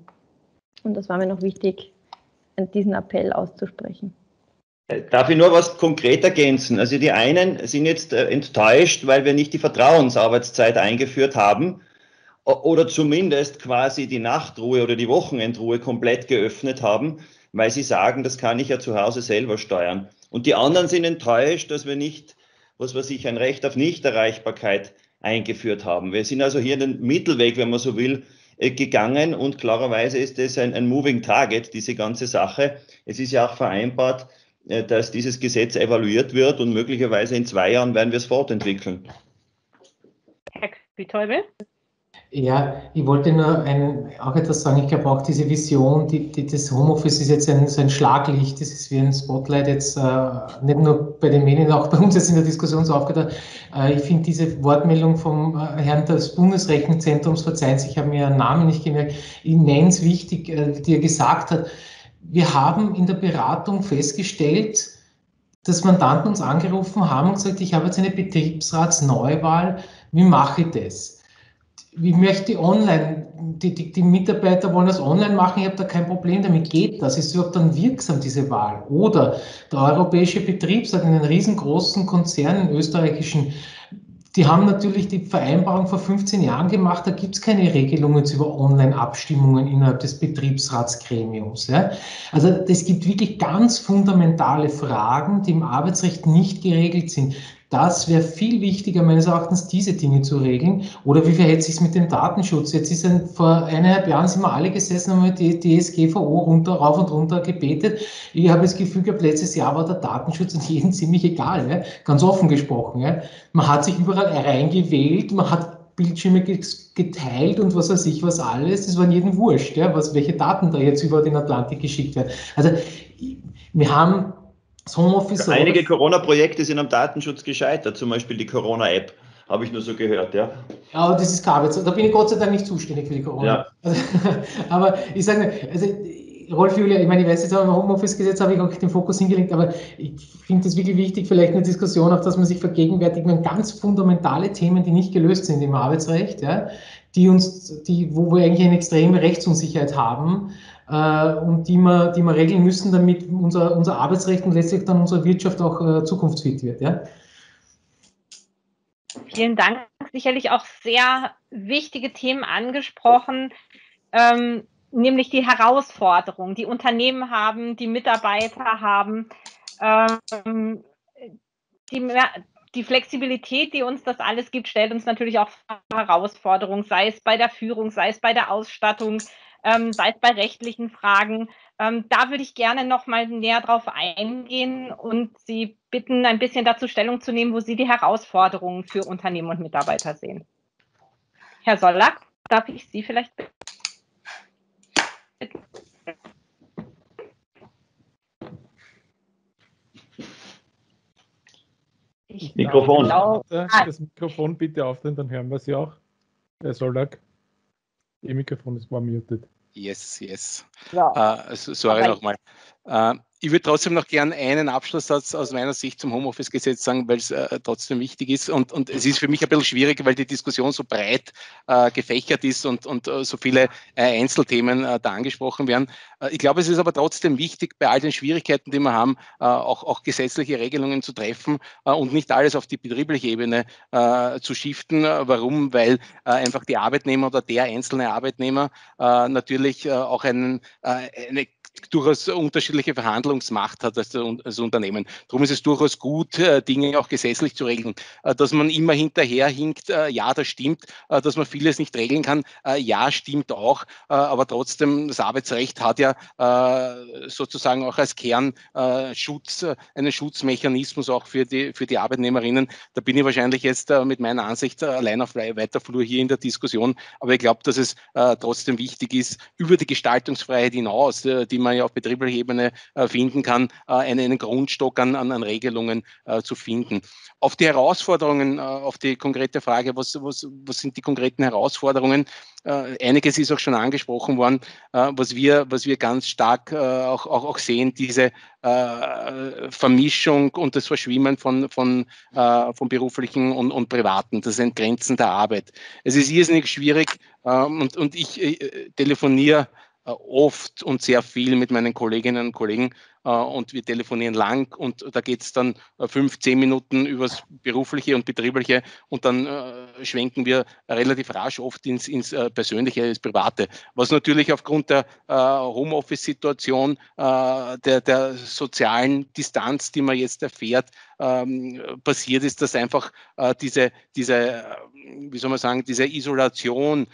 Und das war mir noch wichtig, diesen Appell auszusprechen. Darf ich nur was konkret ergänzen? Also die einen sind jetzt äh, enttäuscht, weil wir nicht die Vertrauensarbeitszeit eingeführt haben oder zumindest quasi die Nachtruhe oder die Wochenendruhe komplett geöffnet haben, weil sie sagen, das kann ich ja zu Hause selber steuern. Und die anderen sind enttäuscht, dass wir nicht, was weiß ich, ein Recht auf Nichterreichbarkeit eingeführt haben. Wir sind also hier den Mittelweg, wenn man so will, äh, gegangen und klarerweise ist es ein, ein Moving Target, diese ganze Sache. Es ist ja auch vereinbart, äh, dass dieses Gesetz evaluiert wird und möglicherweise in zwei Jahren werden wir es fortentwickeln. Herr Kühltäubel? Ja, ich wollte nur ein, auch etwas sagen. Ich glaube auch diese Vision, die, die, das Homeoffice ist jetzt ein, so ein Schlaglicht, das ist wie ein Spotlight jetzt äh, nicht nur bei den Medien, auch bei uns jetzt in der Diskussion so aufgedacht. Äh, ich finde diese Wortmeldung vom äh, Herrn des Bundesrechenzentrums, verzeihen Sie, ich habe mir Ihren Namen nicht gemerkt, immens wichtig, äh, die er gesagt hat. Wir haben in der Beratung festgestellt, dass Mandanten uns angerufen haben und gesagt, ich habe jetzt eine Betriebsratsneuwahl, wie mache ich das? Ich möchte online, die, die, die, Mitarbeiter wollen das online machen, ich habe da kein Problem damit, geht das? Ist überhaupt dann wirksam, diese Wahl? Oder der europäische Betriebsrat in den riesengroßen Konzernen, österreichischen, die haben natürlich die Vereinbarung vor 15 Jahren gemacht, da gibt es keine Regelungen über Online-Abstimmungen innerhalb des Betriebsratsgremiums. Ja? Also es gibt wirklich ganz fundamentale Fragen, die im Arbeitsrecht nicht geregelt sind. Das wäre viel wichtiger, meines Erachtens, diese Dinge zu regeln. Oder wie verhält sich mit dem Datenschutz? Jetzt ist ein, vor eineinhalb Jahren sind wir alle gesessen und haben die DSGVO runter, rauf und runter gebetet. Ich habe das Gefühl gehabt, letztes Jahr war der Datenschutz an (laughs) jedem ziemlich egal, ja? ganz offen gesprochen. Ja? Man hat sich überall reingewählt, man hat Bildschirme geteilt und was weiß ich was alles. Das war jedem wurscht, ja? was, welche Daten da jetzt über den Atlantik geschickt werden. Also wir haben das Homeoffice. Einige Corona-Projekte sind am Datenschutz gescheitert, zum Beispiel die Corona-App. Habe ich nur so gehört, ja. Aber das ist Kabel. Da bin ich Gott sei Dank nicht zuständig für die Corona. Ja. Also, (laughs) aber ich sage, also Rolf Julia, ich meine, ich weiß jetzt, aber im Homeoffice-Gesetz habe ich auch den Fokus hingelegt, aber ich finde es wirklich wichtig, vielleicht eine Diskussion, auf dass man sich vergegenwärtigt, wenn ganz fundamentale Themen, die nicht gelöst sind im Arbeitsrecht, ja, die uns, die, wo wir eigentlich eine extreme Rechtsunsicherheit haben, äh, und die wir, die wir regeln müssen, damit unser, unser Arbeitsrecht und letztlich dann unsere Wirtschaft auch äh, zukunftsfit wird. Ja? Vielen Dank. Sicherlich auch sehr wichtige Themen angesprochen, ähm, nämlich die Herausforderungen, die Unternehmen haben, die Mitarbeiter haben, ähm, die, die Flexibilität, die uns das alles gibt, stellt uns natürlich auch Herausforderungen, sei es bei der Führung, sei es bei der Ausstattung, ähm, sei es bei rechtlichen Fragen. Ähm, da würde ich gerne noch mal näher drauf eingehen und Sie bitten, ein bisschen dazu Stellung zu nehmen, wo Sie die Herausforderungen für Unternehmen und Mitarbeiter sehen. Herr Sollack, darf ich Sie vielleicht bitten? Ich Mikrofon. Glaube, das Mikrofon bitte aufdrehen, dann hören wir Sie auch. Herr Sollack. Ihr Mikrofon ist mal muted. Yes, yes. Ja. Uh, sorry nochmal. Uh, ich würde trotzdem noch gern einen Abschlusssatz aus meiner Sicht zum Homeoffice-Gesetz sagen, weil es äh, trotzdem wichtig ist. Und, und es ist für mich ein bisschen schwierig, weil die Diskussion so breit äh, gefächert ist und, und äh, so viele äh, Einzelthemen äh, da angesprochen werden. Äh, ich glaube, es ist aber trotzdem wichtig, bei all den Schwierigkeiten, die wir haben, auch, auch gesetzliche Regelungen zu treffen und nicht alles auf die betriebliche Ebene zu shiften. Warum? Weil einfach die Arbeitnehmer oder der einzelne Arbeitnehmer natürlich auch einen, eine durchaus unterschiedliche Verhandlungsmacht hat als das Unternehmen. Darum ist es durchaus gut, äh, Dinge auch gesetzlich zu regeln. Äh, dass man immer hinterherhinkt, äh, ja, das stimmt. Dass man vieles nicht regeln kann, ja, stimmt auch. Aber trotzdem, das Arbeitsrecht hat ja sozusagen auch als Kern Schutz, einen Schutzmechanismus auch für die, für die Arbeitnehmerinnen. Da bin ich wahrscheinlich jetzt mit meiner Ansicht allein auf weiter Flur hier in der Diskussion. Aber ich glaube, dass es trotzdem wichtig ist, über die Gestaltungsfreiheit hinaus, die man man ja auf betrieblicher Ebene äh, finden kann, äh, einen, Grundstock an, an, Regelungen äh, zu finden. Auf die Herausforderungen, auf die konkrete Frage, was, was, was sind die konkreten Herausforderungen? Einiges ist auch schon angesprochen worden, was wir, was wir ganz stark auch, auch, auch sehen, diese Vermischung und das Verschwimmen von, von, von beruflichen und, und privaten, das Entgrenzen der Arbeit. Es ist irrsinnig schwierig und, und ich telefoniere oft und sehr viel mit meinen Kolleginnen und Kollegen äh, und wir telefonieren lang und da geht es dann äh, fünf, zehn Minuten übers berufliche und betriebliche und dann äh, schwenken wir relativ rasch oft ins, ins Persönliche, ins Private. Was natürlich aufgrund der Homeoffice-Situation, der, der sozialen Distanz, die man jetzt erfährt, ähm, passiert ist, dass einfach diese, diese, wie soll man sagen, diese Isolation,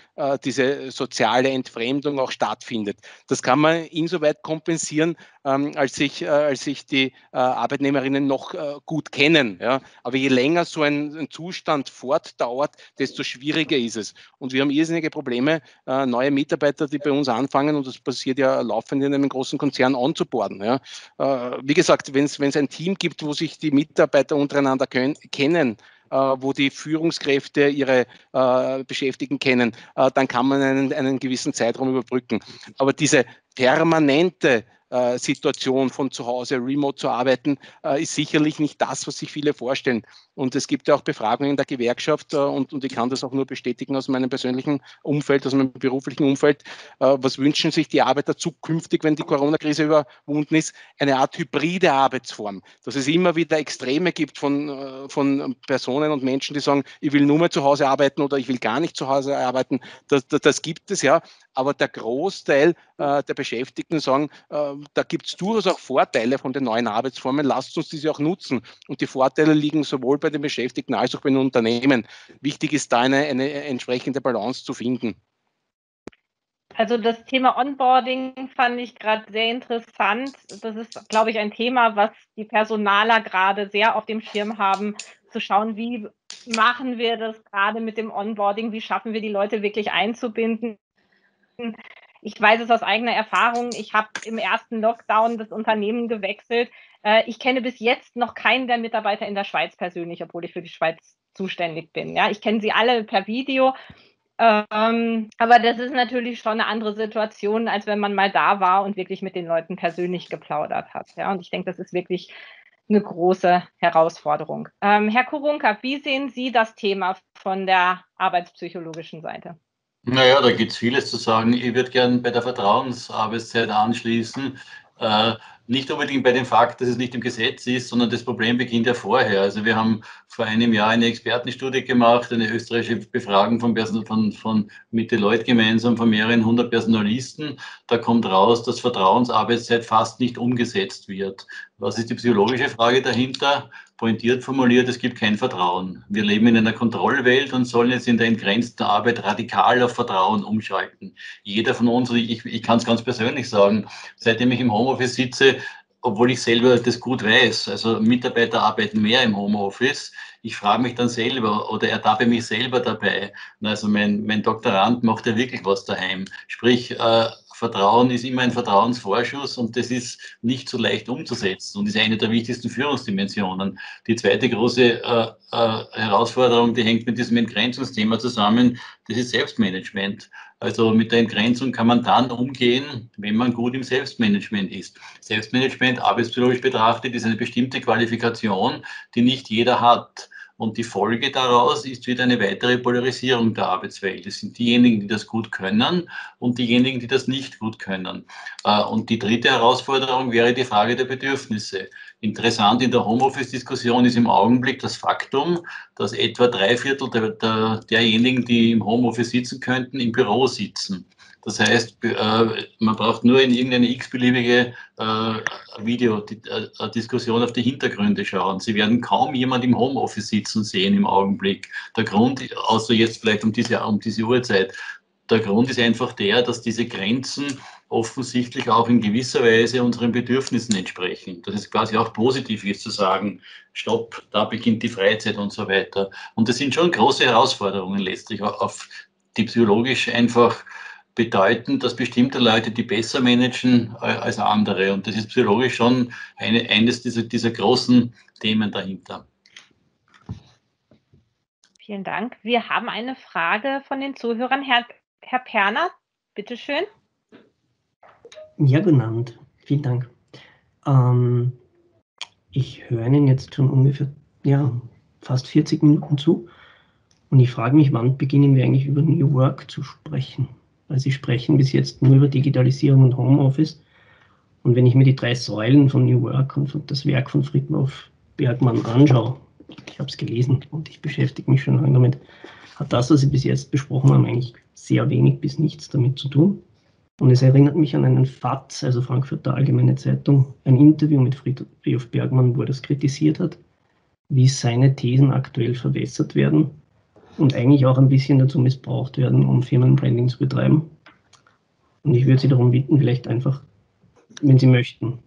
diese soziale Entfremdung auch stattfindet. Das kann man insoweit kompensieren, ähm, als sich, äh, als sich die äh, Arbeitnehmerinnen noch äh, gut kennen. Ja. Aber je länger so ein, ein, Zustand fortdauert, desto schwieriger ist es. Und wir haben irrsinnige Probleme, äh, neue Mitarbeiter, die bei uns anfangen, und das passiert ja laufend in einem großen Konzern, anzuborden. Ja. Äh, wie gesagt, wenn es ein Team gibt, wo sich die Mitarbeiter untereinander können, kennen, äh, wo die Führungskräfte ihre äh, Beschäftigten kennen, äh, dann kann man einen, einen gewissen Zeitraum überbrücken. Aber diese permanente äh, Situation von zu Hause remote zu arbeiten, äh, ist sicherlich nicht das, was sich viele vorstellen. Und es gibt ja auch Befragungen der Gewerkschaft äh, und, und ich kann das auch nur bestätigen aus meinem persönlichen Umfeld, aus meinem beruflichen Umfeld. Was wünschen sich die Arbeiter zukünftig, wenn die Corona-Krise überwunden ist? Eine Art hybride Arbeitsform, dass es immer wieder Extreme gibt von, von Personen und Menschen, die sagen, ich will nur mehr zu Hause arbeiten oder ich will gar nicht zu Hause arbeiten. Das, das, das gibt es ja, aber der Großteil der Beschäftigten sagen, da gibt es durchaus auch Vorteile von den neuen Arbeitsformen. Lasst uns diese auch nutzen. Und die Vorteile liegen sowohl bei den Beschäftigten als auch bei den Unternehmen. Wichtig ist da eine, eine entsprechende Balance zu finden. Also das Thema Onboarding fand ich gerade sehr interessant. Das ist, glaube ich, ein Thema, was die Personaler gerade sehr auf dem Schirm haben, zu schauen, wie machen wir das gerade mit dem Onboarding, wie schaffen wir die Leute wirklich einzubinden ich weiß es aus eigener Erfahrung. Ich habe im ersten Lockdown das Unternehmen gewechselt. Äh, ich kenne bis jetzt noch keinen der Mitarbeiter in der Schweiz persönlich, obwohl ich für die Schweiz zuständig bin. Ja, ich kenne sie alle per Video. Ähm, aber das ist natürlich schon eine andere Situation, als wenn man mal da war und wirklich mit den Leuten persönlich geplaudert hat. Ja, und ich denke, das ist wirklich eine große Herausforderung. Ähm, Herr Kurunka, wie sehen Sie das Thema von der arbeitspsychologischen Seite? Naja, da gibt es vieles zu sagen. Ich würde gerne bei der Vertrauensarbeitszeit anschließen. Äh, nicht unbedingt bei dem Fakt, dass es nicht im Gesetz ist, sondern das Problem beginnt ja vorher. Also wir haben vor einem Jahr eine Expertenstudie gemacht, eine österreichische Befragung von, von, von mit Deloitte gemeinsam von mehreren hundert Personalisten. Da kommt raus, dass Vertrauensarbeitszeit fast nicht umgesetzt wird. Was ist die psychologische Frage dahinter? pointiert formuliert, es gibt kein Vertrauen. Wir leben in einer Kontrollwelt und sollen jetzt in der entgrenzten Arbeit radikal auf Vertrauen umschalten. Jeder von uns, ich, ich kann es ganz persönlich sagen, seitdem ich im Homeoffice sitze, obwohl ich selber das gut weiß, also Mitarbeiter arbeiten mehr im Homeoffice, ich frage mich dann selber oder ertappe mich selber dabei. Also mein, mein Doktorand macht ja wirklich was daheim. Sprich, äh, Vertrauen ist immer ein Vertrauensvorschuss und das ist nicht so leicht umzusetzen und ist eine der wichtigsten Führungsdimensionen. Die zweite große äh, äh, Herausforderung, die hängt mit diesem Entgrenzungsthema zusammen, das ist Selbstmanagement. Also mit der Entgrenzung kann man dann umgehen, wenn man gut im Selbstmanagement ist. Selbstmanagement, arbeitspsychologisch betrachtet, ist eine bestimmte Qualifikation, die nicht jeder hat. Und die Folge daraus ist wieder eine weitere Polarisierung der Arbeitswelt. Es sind diejenigen, die das gut können und diejenigen, die das nicht gut können. Äh, und die dritte Herausforderung wäre die Frage der Bedürfnisse. Interessant in der Homeoffice-Diskussion ist im Augenblick das Faktum, dass etwa drei Viertel der, der, derjenigen, die im Homeoffice sitzen könnten, im Büro sitzen. Das heißt, äh, man braucht nur in irgendeine x-beliebige äh, Videodiskussion äh, auf die Hintergründe schauen. Sie werden kaum jemand im Homeoffice sitzen sehen im Augenblick. Der Grund, außer jetzt vielleicht um diese, um diese Uhrzeit, der Grund ist einfach der, dass diese Grenzen offensichtlich auch in gewisser Weise unseren Bedürfnissen entsprechen. Dass es quasi auch positiv ist zu sagen, stopp, da beginnt die Freizeit und so weiter. Und das sind schon große Herausforderungen letztlich, auf die psychologisch einfach bedeuten, dass bestimmte Leute die besser managen äh, als andere. Und das ist psychologisch schon eine, eines dieser, dieser großen Themen dahinter. Vielen Dank. Wir haben eine Frage von den Zuhörern. Herr, Herr Perner, bitteschön. Ja, genannt. Vielen Dank. Ähm, ich höre Ihnen jetzt schon ungefähr ja, fast 40 Minuten zu und ich frage mich, wann beginnen wir eigentlich über New Work zu sprechen? Weil Sie sprechen bis jetzt nur über Digitalisierung und Homeoffice. Und wenn ich mir die drei Säulen von New Work und das Werk von Friedhof Bergmann anschaue, ich habe es gelesen und ich beschäftige mich schon lange damit, hat das, was Sie bis jetzt besprochen haben, eigentlich sehr wenig bis nichts damit zu tun. Und es erinnert mich an einen FATS, also Frankfurter Allgemeine Zeitung, ein Interview mit Friedhof Bergmann, wo er das kritisiert hat, wie seine Thesen aktuell verwässert werden und eigentlich auch ein bisschen dazu missbraucht werden, um Firmenbranding zu betreiben. Und ich würde Sie darum bitten, vielleicht einfach, wenn Sie möchten,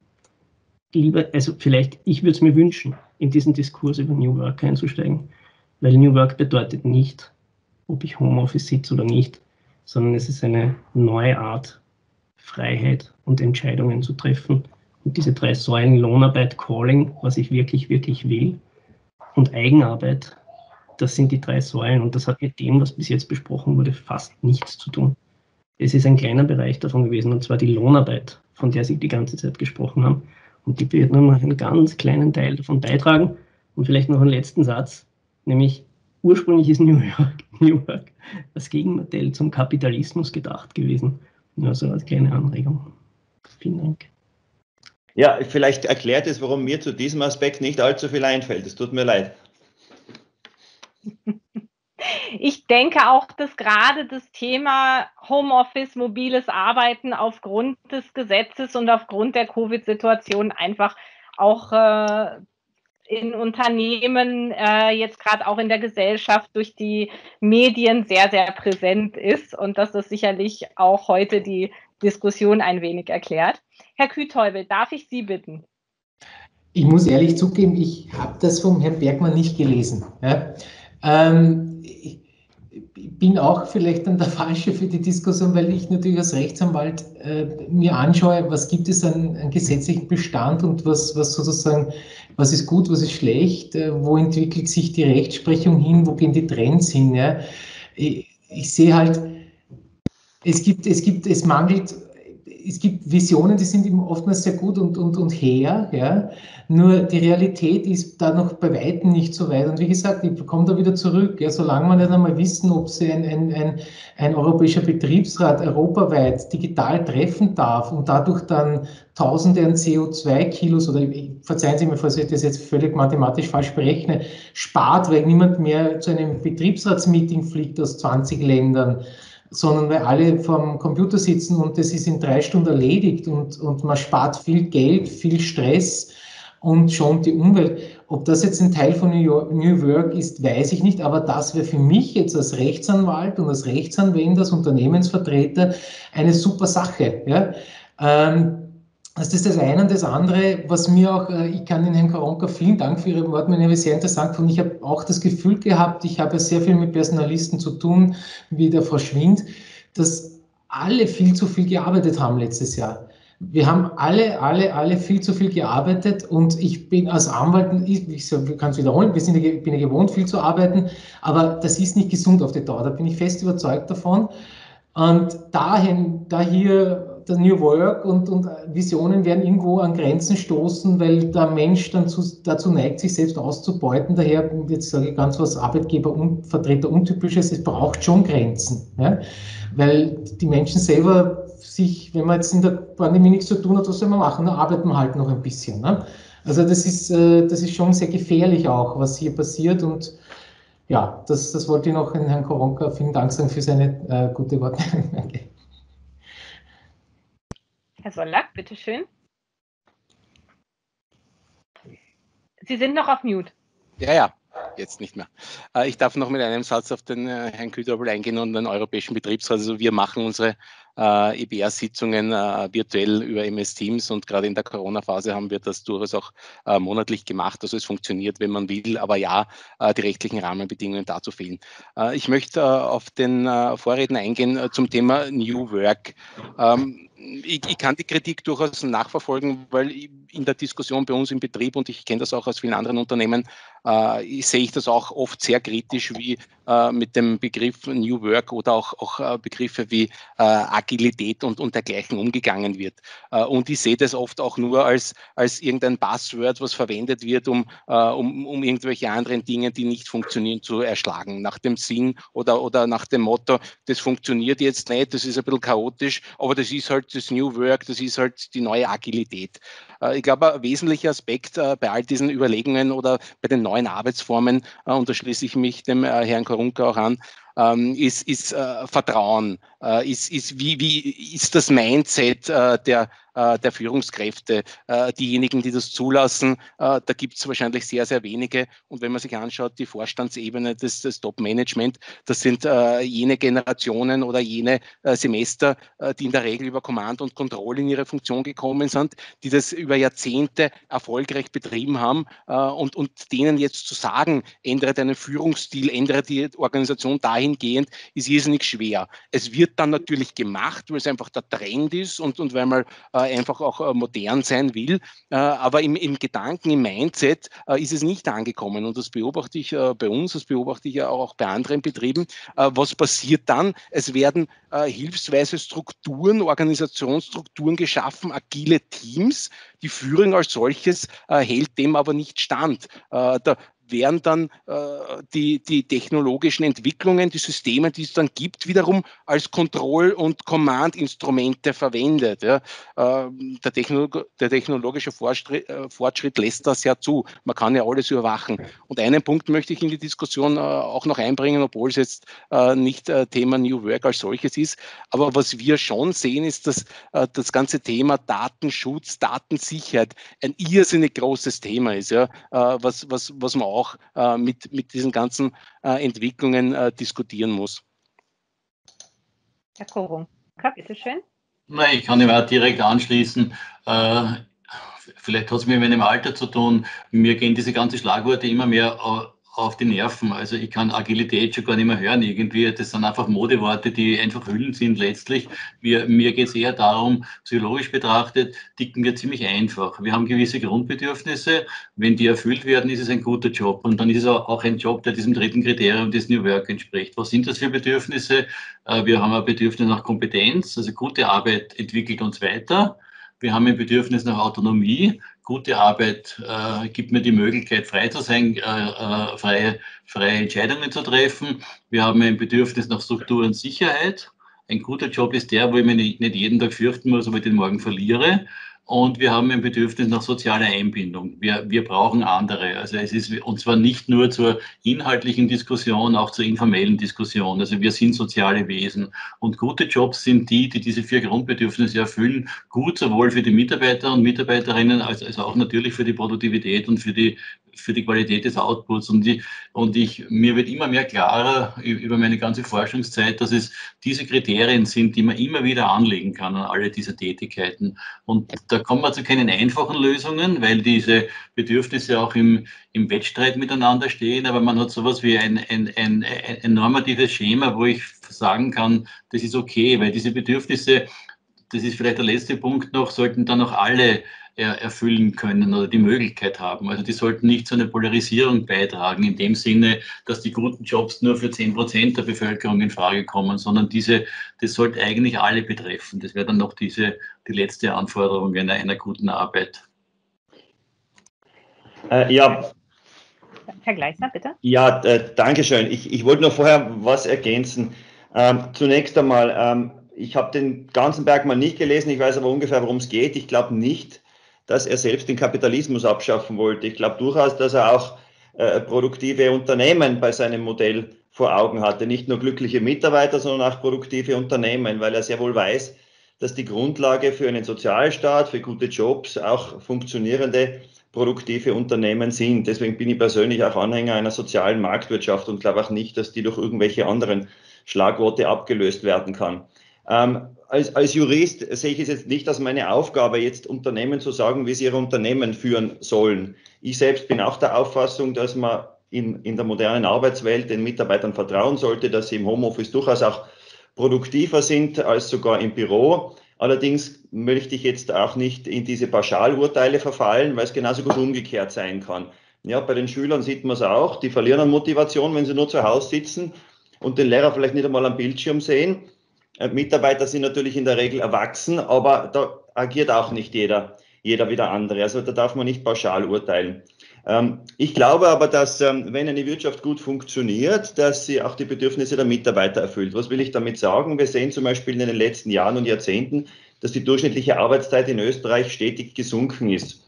lieber, also vielleicht, ich würde es mir wünschen, in diesen Diskurs über New Work einzusteigen, weil New Work bedeutet nicht, ob ich Homeoffice sitze oder nicht, sondern es ist eine neue Art, Freiheit und Entscheidungen zu treffen. Und diese drei Säulen Lohnarbeit, Calling, was ich wirklich, wirklich will, und Eigenarbeit, das sind die drei Säulen und das hat mit dem, was bis jetzt besprochen wurde, fast nichts zu tun. Es ist ein kleiner Bereich davon gewesen, und zwar die Lohnarbeit, von der Sie die ganze Zeit gesprochen haben. Und die wird nur noch einen ganz kleinen Teil davon beitragen. Und vielleicht noch einen letzten Satz, nämlich ursprünglich ist New York, (laughs) New York als Gegenmodell zum Kapitalismus gedacht gewesen. Nur so als kleine Anregung. Vielen Dank. Ja, vielleicht erklärt es, warum mir zu diesem Aspekt nicht allzu viel einfällt. Es tut mir leid. Ich denke auch, dass gerade das Thema Homeoffice, mobiles Arbeiten aufgrund des Gesetzes und aufgrund der Covid-Situation einfach auch äh, in Unternehmen, äh, jetzt gerade auch in der Gesellschaft durch die Medien sehr, sehr präsent ist und dass das sicherlich auch heute die Diskussion ein wenig erklärt. Herr Kühtäubel, darf ich Sie bitten? Ich muss ehrlich zugeben, ich habe das vom Herrn Bergmann nicht gelesen. Ja. Ähm, ich bin auch vielleicht dann der (laughs) Falsche für die Diskussion, weil ich natürlich als Rechtsanwalt äh, mir anschaue, was gibt es an, an, gesetzlichen Bestand und was, was sozusagen, was ist gut, was ist schlecht, äh, wo entwickelt sich die Rechtsprechung hin, wo gehen die Trends hin. Ja? Ich, ich sehe halt, es gibt, es gibt, es mangelt es gibt Visionen, die sind eben oftmals sehr gut und, und, und her, ja. Nur die Realität ist da noch bei Weitem nicht so weit. Und wie gesagt, ich komme da wieder zurück. Ja, solange wir nicht einmal wissen, ob sie ein, ein, ein, ein europäischer Betriebsrat europaweit digital treffen darf und dadurch dann Tausende an CO2-Kilos oder verzeihen Sie mir, falls ich das jetzt völlig mathematisch falsch berechne, spart, weil niemand mehr zu einem Betriebsratsmeeting fliegt aus 20 Ländern sondern weil alle vorm Computer sitzen und das ist in drei Stunden erledigt und, und man spart viel Geld, viel Stress und schont die Umwelt. Ob das jetzt ein Teil von New, York, New Work ist, weiß ich nicht, aber das wäre für mich jetzt als Rechtsanwalt und als Rechtsanwender, als Unternehmensvertreter eine super Sache. Ja? Ähm, das ist das eine. Und das andere, was mir auch, äh, ich kann den Herrn Koronka vielen Dank für Ihre Worte, meine sehr interessant und ich habe auch das Gefühl gehabt, ich habe sehr viel mit Personalisten zu tun, wie der Frau Schwind, dass alle viel zu viel gearbeitet haben letztes Jahr. Wir haben alle, alle, alle viel zu viel gearbeitet und ich bin als Anwalt, ich, ich kann es wiederholen, wir sind, ich bin ja gewohnt, viel zu arbeiten, aber das ist nicht gesund auf die Dauer. Da bin ich fest überzeugt davon. Und dahin, da hier der New Work und, und Visionen werden irgendwo an Grenzen stoßen, weil der Mensch dann zu, dazu neigt, sich selbst auszubeuten. Daher, jetzt sage ich ganz was Arbeitgeber und Vertreter untypisches, es braucht schon Grenzen. Ja? Weil die Menschen selber sich, wenn man jetzt in der Pandemie nichts zu tun hat, was soll man machen? Dann arbeiten wir halt noch ein bisschen. Ne? Also das ist, äh, das ist schon sehr gefährlich auch, was hier passiert und ja, das, das wollte ich noch in Herrn Koronka vielen Dank sagen für seine äh, gute Worte. (laughs) Herr Sollack, bitteschön. Sie sind noch auf Mute. Ja, ja, jetzt nicht mehr. Äh, ich darf noch mit einem Satz auf den äh, Herrn Kühdobel eingehen und den Europäischen Betriebsrat. Also wir machen unsere äh, EBR-Sitzungen äh, virtuell über MS Teams und gerade in der Corona-Phase haben wir das durchaus auch äh, monatlich gemacht. Also es funktioniert, wenn man will, aber ja, äh, die rechtlichen Rahmenbedingungen dazu fehlen. Ich möchte auf den Vorredner eingehen zum Thema New Work. Ähm, ich, ich, kann die Kritik durchaus nachverfolgen, weil in der Diskussion bei uns im Betrieb, und ich kenne das auch aus vielen anderen Unternehmen, äh, sehe ich das auch oft sehr kritisch, wie äh, mit dem Begriff New Work oder auch, auch äh, Begriffe wie äh, Agilität und, und dergleichen umgegangen wird. Äh, und ich sehe das oft auch nur als, als irgendein Buzzword, was verwendet wird, um, äh, um, um irgendwelche anderen Dinge, die nicht funktionieren, zu erschlagen. Nach dem Sinn oder, oder nach dem Motto, das funktioniert jetzt nicht, das ist ein bisschen chaotisch, aber das ist halt das New Work, das ist halt die neue Agilität. Ich glaube, ein wesentlicher Aspekt bei all diesen Überlegungen oder bei den neuen Arbeitsformen, und da schließe ich mich dem Herrn Korunka auch an, ähm, ist, ist äh, Vertrauen, äh, ist, ist, wie, wie ist das Mindset äh, der, äh, der Führungskräfte, äh, diejenigen, die das zulassen. Äh, da gibt es wahrscheinlich sehr, sehr wenige. Und wenn man sich anschaut, die Vorstandsebene des, des Top-Management, das sind jene Generationen oder jene Semester, die in der Regel über Command und Control in ihre Funktion gekommen sind, die das über Jahrzehnte erfolgreich betrieben haben und, und denen jetzt zu sagen, ändere deinen Führungsstil, ändere die Organisation dahingehend, ist irrsinnig schwer. Es wird dann natürlich gemacht, weil es einfach der Trend ist und, und weil man äh, einfach auch äh, modern sein will. Äh, aber im, im Gedanken, im Mindset ist es nicht angekommen. Und das beobachte ich bei uns, das beobachte ich ja auch bei anderen Betrieben. Was passiert dann? Es werden hilfsweise Strukturen, Organisationsstrukturen geschaffen, agile Teams. Die Führung als solches hält dem aber nicht stand. Da werden dann äh, die, die technologischen Entwicklungen, die Systeme, die es dann gibt, wiederum als Kontroll- und Command-Instrumente verwendet. Ja. Äh, der, Techno der, technologische Fortschritt, äh, Fortschritt, lässt das ja zu. Man kann ja alles überwachen. Und einen Punkt möchte ich in die Diskussion äh, auch noch einbringen, obwohl es jetzt äh, nicht äh, Thema New Work als solches ist. Aber was wir schon sehen, ist, dass das ganze Thema Datenschutz, Datensicherheit ein irrsinnig großes Thema ist, ja, was, was, was man auch äh, mit, mit diesen ganzen äh, Entwicklungen äh, diskutieren muss. Herr Korunka, bitteschön. Nein, ich kann ihm auch direkt anschließen. Äh, vielleicht hat es mit meinem Alter zu tun. Mir gehen diese ganzen Schlagworte immer mehr äh, auf die Nerven. Also ich kann Agilität schon gar nicht mehr hören irgendwie. Das sind einfach Modeworte, die einfach Hüllen sind letztlich. Wir, mir geht es eher darum, psychologisch betrachtet, ticken wir ziemlich einfach. Wir haben gewisse Grundbedürfnisse. Wenn die erfüllt werden, ist es ein guter Job. Und dann ist es auch ein Job, der diesem dritten Kriterium des New Work entspricht. Was sind das für Bedürfnisse? Äh, wir haben ein Bedürfnis nach Kompetenz. Also gute Arbeit entwickelt uns weiter. Wir haben ein Bedürfnis nach Autonomie gute Arbeit äh, gibt mir die Möglichkeit, frei zu sein, äh, äh, freie, freie Entscheidungen zu treffen. Wir haben ein Bedürfnis nach Struktur und Sicherheit. Ein guter Job ist der, wo ich mich nicht jeden Tag fürchten muss, ob ich den morgen verliere. Und wir haben ein Bedürfnis nach sozialer Einbindung. Wir, wir brauchen andere. Also es ist, und zwar nicht nur zur inhaltlichen Diskussion, auch zur informellen Diskussion. Also wir sind soziale Wesen. Und gute Jobs sind die, die diese vier Grundbedürfnisse erfüllen. Gut sowohl für die Mitarbeiter und Mitarbeiterinnen als, als auch natürlich für die Produktivität und für die, für die Qualität des Outputs. Und, die, und ich, mir wird immer mehr klarer über meine ganze Forschungszeit, dass es diese Kriterien sind, die man immer wieder anlegen kann an alle diese Tätigkeiten. Und da kommt man zu keinen einfachen Lösungen, weil diese Bedürfnisse auch im, im Wettstreit miteinander stehen. Aber man hat sowas wie ein, ein, ein, ein normatives Schema, wo ich sagen kann, das ist okay, weil diese Bedürfnisse, das ist vielleicht der letzte Punkt noch, sollten dann auch alle erfüllen können oder die Möglichkeit haben. Also die sollten nicht zu einer Polarisierung beitragen, in dem Sinne, dass die guten Jobs nur für 10 Prozent der Bevölkerung in Frage kommen, sondern diese, das sollte eigentlich alle betreffen. Das wäre dann noch diese, die letzte Anforderung einer, einer guten Arbeit. Äh, ja. Herr Gleisner, bitte. Ja, äh, danke schön. Ich, ich wollte noch vorher was ergänzen. Ähm, zunächst einmal, ähm, ich habe den ganzen Berg mal nicht gelesen, ich weiß aber ungefähr, worum es geht. Ich glaube nicht, dass er selbst den Kapitalismus abschaffen wollte. Ich glaube durchaus, dass er auch äh, produktive Unternehmen bei seinem Modell vor Augen hatte. Nicht nur glückliche Mitarbeiter, sondern auch produktive Unternehmen, weil er sehr wohl weiß, dass die Grundlage für einen Sozialstaat, für gute Jobs auch funktionierende produktive Unternehmen sind. Deswegen bin ich persönlich auch Anhänger einer sozialen Marktwirtschaft und glaube auch nicht, dass die durch irgendwelche anderen Schlagworte abgelöst werden kann. Ähm, als, als Jurist sehe ich es jetzt nicht als meine Aufgabe, jetzt Unternehmen zu sagen, wie sie ihre Unternehmen führen sollen. Ich selbst bin auch der Auffassung, dass man in, in der modernen Arbeitswelt den Mitarbeitern vertrauen sollte, dass sie im Homeoffice durchaus auch produktiver sind als sogar im Büro. Allerdings möchte ich jetzt auch nicht in diese Pauschalurteile verfallen, weil es genauso gut umgekehrt sein kann. Ja, bei den Schülern sieht man es auch, die verlieren an Motivation, wenn sie nur zu Hause sitzen und den Lehrer vielleicht nicht einmal am Bildschirm sehen. Äh, Mitarbeiter sind natürlich in der Regel erwachsen, aber da agiert auch nicht jeder, jeder wie der andere. Also da darf man nicht pauschal urteilen. Ähm, ich glaube aber, dass ähm, wenn eine Wirtschaft gut funktioniert, dass sie auch die Bedürfnisse der Mitarbeiter erfüllt. Was will ich damit sagen? Wir sehen zum Beispiel in den letzten Jahren und Jahrzehnten, dass die durchschnittliche Arbeitszeit in Österreich stetig gesunken ist.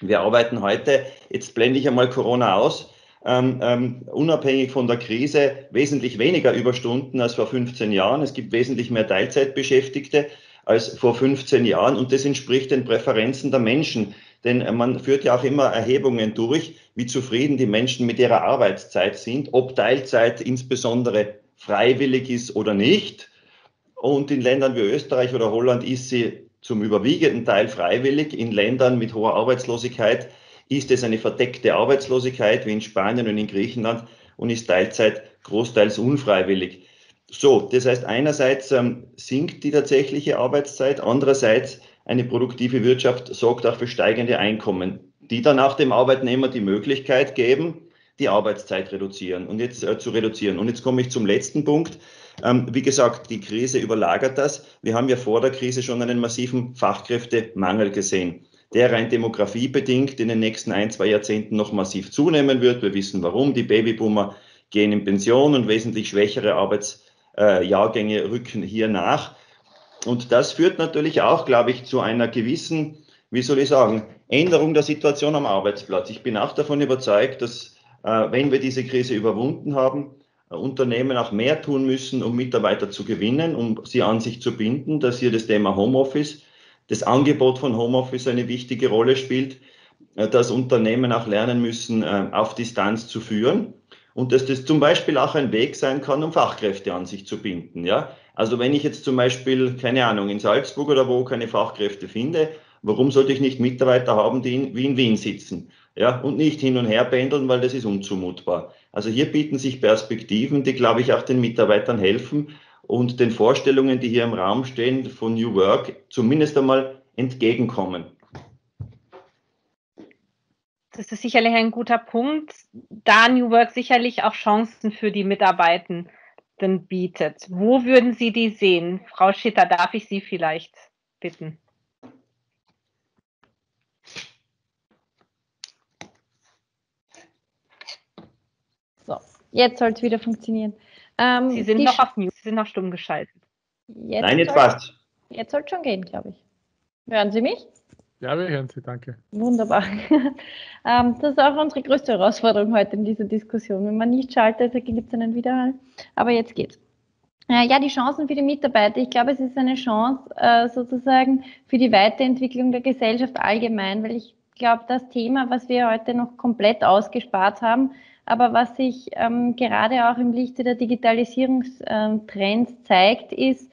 Wir arbeiten heute, jetzt blende ich einmal Corona aus, ähm, ähm, unabhängig von der Krise wesentlich weniger Überstunden als vor 15 Jahren. Es gibt wesentlich mehr Teilzeitbeschäftigte als vor 15 Jahren und das entspricht den Präferenzen der Menschen. Denn äh, man führt ja auch immer Erhebungen durch, wie zufrieden die Menschen mit ihrer Arbeitszeit sind, ob Teilzeit insbesondere freiwillig ist oder nicht. Und in Ländern wie Österreich oder Holland ist sie zum überwiegenden Teil freiwillig. In Ländern mit hoher Arbeitslosigkeit ist es eine verdeckte Arbeitslosigkeit wie in Spanien und in Griechenland und ist Teilzeit großteils unfreiwillig. So, das heißt, einerseits ähm, sinkt die tatsächliche Arbeitszeit, andererseits eine produktive Wirtschaft sorgt auch für steigende Einkommen, die dann auch dem Arbeitnehmer die Möglichkeit geben, die Arbeitszeit reduzieren und jetzt äh, zu reduzieren. Und jetzt komme ich zum letzten Punkt. Ähm, wie gesagt, die Krise überlagert das. Wir haben ja vor der Krise schon einen massiven Fachkräftemangel gesehen, der rein demografiebedingt in den nächsten ein, zwei Jahrzehnten noch massiv zunehmen wird. Wir wissen warum. Die Babyboomer gehen in Pension und wesentlich schwächere Arbeitsjahrgänge äh, rücken hier nach. Und das führt natürlich auch, glaube ich, zu einer gewissen, wie soll ich sagen, Änderung der Situation am Arbeitsplatz. Ich bin auch davon überzeugt, dass äh, wenn wir diese Krise überwunden haben, äh, Unternehmen auch mehr tun müssen, um Mitarbeiter zu gewinnen, um sie an sich zu binden, dass hier das Thema Homeoffice, das Angebot von Homeoffice eine wichtige Rolle spielt, äh, dass Unternehmen auch lernen müssen, auf Distanz zu führen und dass das zum Beispiel auch ein Weg sein kann, um Fachkräfte an sich zu binden. Ja? Also wenn ich jetzt zum Beispiel, keine Ahnung, in Salzburg oder wo keine Fachkräfte finde, warum sollte ich nicht Mitarbeiter haben, die in, wie in Wien sitzen? Ja, und nicht hin und her pendeln, weil das ist unzumutbar. Also hier bieten sich Perspektiven, die, glaube ich, auch den Mitarbeitern helfen und den Vorstellungen, die hier im Raum stehen von New Work, zumindest einmal entgegenkommen. Das ist sicherlich ein guter Punkt, da New Work sicherlich auch Chancen für die Mitarbeitenden bietet. Wo würden Sie die sehen? Frau Schitter, darf ich Sie vielleicht bitten? So, jetzt soll es wieder funktionieren. Ähm, Sie sind noch auf Mute, Sie sind noch stumm geschaltet. Jetzt Nein, jetzt passt. Jetzt soll es schon gehen, glaube ich. Hören Sie mich? Ja, wir hören Sie, danke. Wunderbar. (laughs) Ähm, das ist auch unsere größte Herausforderung heute in dieser Diskussion. Wenn man nicht schaltet, gibt es einen Widerhall. Aber jetzt geht's. Äh, ja, die Chancen für die Mitarbeiter. Ich glaube, es ist eine Chance äh, sozusagen für die Weiterentwicklung der Gesellschaft allgemein, weil ich glaube, das Thema, was wir heute noch komplett ausgespart haben, aber was sich ähm, gerade auch im Lichte der Digitalisierungstrends zeigt, ist,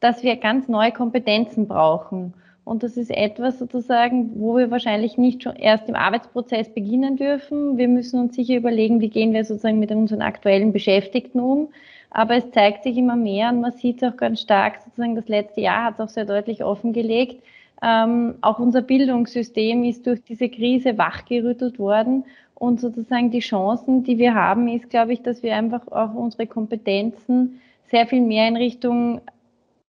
dass wir ganz neue Kompetenzen brauchen. Und das ist etwas sozusagen, wo wir wahrscheinlich nicht schon erst im Arbeitsprozess beginnen dürfen. Wir müssen uns sicher überlegen, wie gehen wir sozusagen mit unseren aktuellen Beschäftigten um. Aber es zeigt sich immer mehr und man sieht es auch ganz stark, sozusagen das letzte Jahr hat es auch sehr deutlich offengelegt. Ähm, auch unser Bildungssystem ist durch diese Krise wachgerüttelt worden und sozusagen die Chancen, die wir haben, ist, glaube ich, dass wir einfach auch unsere Kompetenzen sehr viel mehr in Richtung,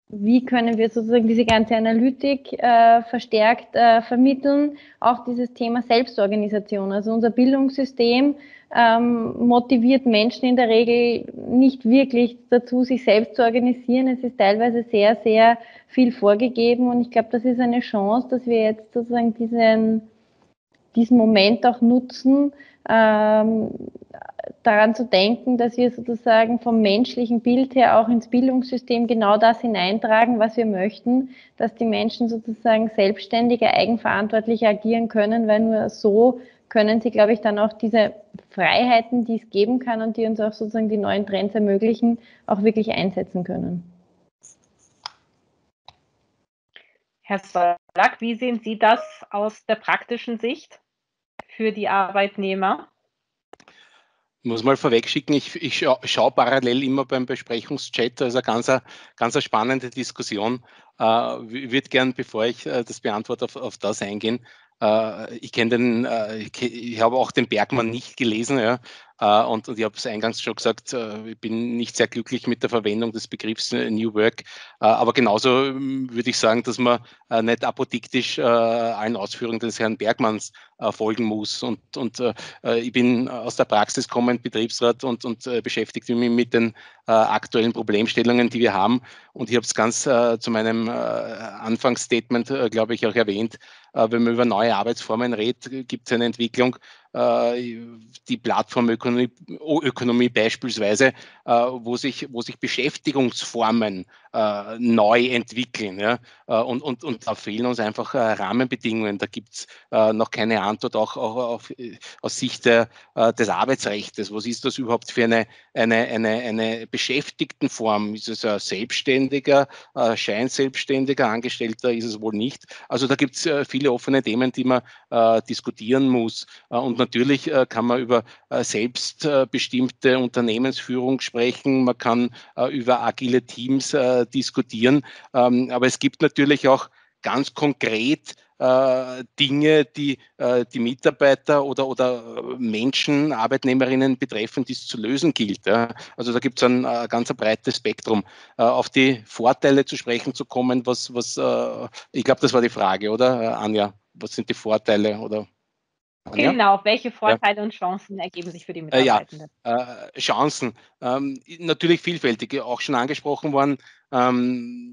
wie können wir sozusagen diese ganze Analytik äh, verstärkt äh, vermitteln, auch dieses Thema Selbstorganisation. Also unser Bildungssystem ähm, motiviert Menschen in der Regel nicht wirklich dazu, sich selbst zu organisieren. Es ist teilweise sehr, sehr viel vorgegeben und ich glaube, das ist eine Chance, dass wir jetzt sozusagen diesen diesen Moment auch nutzen, ähm, daran zu denken, dass wir sozusagen vom menschlichen Bild her auch ins Bildungssystem genau das hineintragen, was wir möchten, dass die Menschen sozusagen selbstständiger, eigenverantwortlich agieren können, weil nur so können sie, glaube ich, dann auch diese Freiheiten, die es geben kann und die uns auch sozusagen die neuen Trends ermöglichen, auch wirklich einsetzen können. Herr Sollack, wie sehen Sie das aus der praktischen Sicht für die Arbeitnehmer? Muss mal vorwegschicken, ich, ich schaue schau parallel immer beim Besprechungschat, also ganz, ganz spannende Diskussion. Äh, würde gern, bevor ich äh, das beantworte, auf, auf das eingehen. Äh, ich kenne den, äh, ich, ich habe auch den Bergmann nicht gelesen, ja, äh, und, und ich habe es eingangs schon gesagt, äh, ich bin nicht sehr glücklich mit der Verwendung des Begriffs äh, New Work. Aber genauso ähm, würde ich sagen, dass man nicht apodiktisch allen Ausführungen des Herrn Bergmanns folgen muss. Und, und ich bin aus der Praxis kommend Betriebsrat und, und beschäftige mich mit den aktuellen Problemstellungen, die wir haben. Und ich habe es ganz zu meinem Anfangsstatement, glaube ich, auch erwähnt. wenn man über neue Arbeitsformen redet, gibt es eine Entwicklung, die Plattformökonomie Ökonomie beispielsweise, äh, wo, sich, wo sich Beschäftigungsformen äh, neu entwickeln. Ja? Und, und, und da fehlen uns einfach Rahmenbedingungen. Da gibt es noch keine Antwort, auch, auch auf, aus Sicht der, des Arbeitsrechts. Was ist das überhaupt für eine, eine, eine, eine Beschäftigtenform? Ist es ein Selbstständiger, Scheinselbstständiger, Angestellter? Ist es wohl nicht? Also da gibt es viele offene Themen, die man diskutieren muss. Und natürlich äh, kann man über äh, selbstbestimmte Unternehmensführung sprechen, man kann äh, über agile Teams diskutieren, ähm, aber es gibt natürlich auch ganz konkret Dinge, die die Mitarbeiter oder, oder Menschen, Arbeitnehmerinnen betreffen, die es zu lösen gilt. Also da gibt es ein ganz breites Spektrum. Auf die Vorteile zu sprechen zu kommen, was, was ich glaube, das war die Frage, oder Anja? Was sind die Vorteile oder Genau, welche Vorteile ja. und Chancen ergeben sich für die Mitarbeitenden? Ja, äh, Chancen, ähm, natürlich vielfältig, auch schon angesprochen worden, ähm,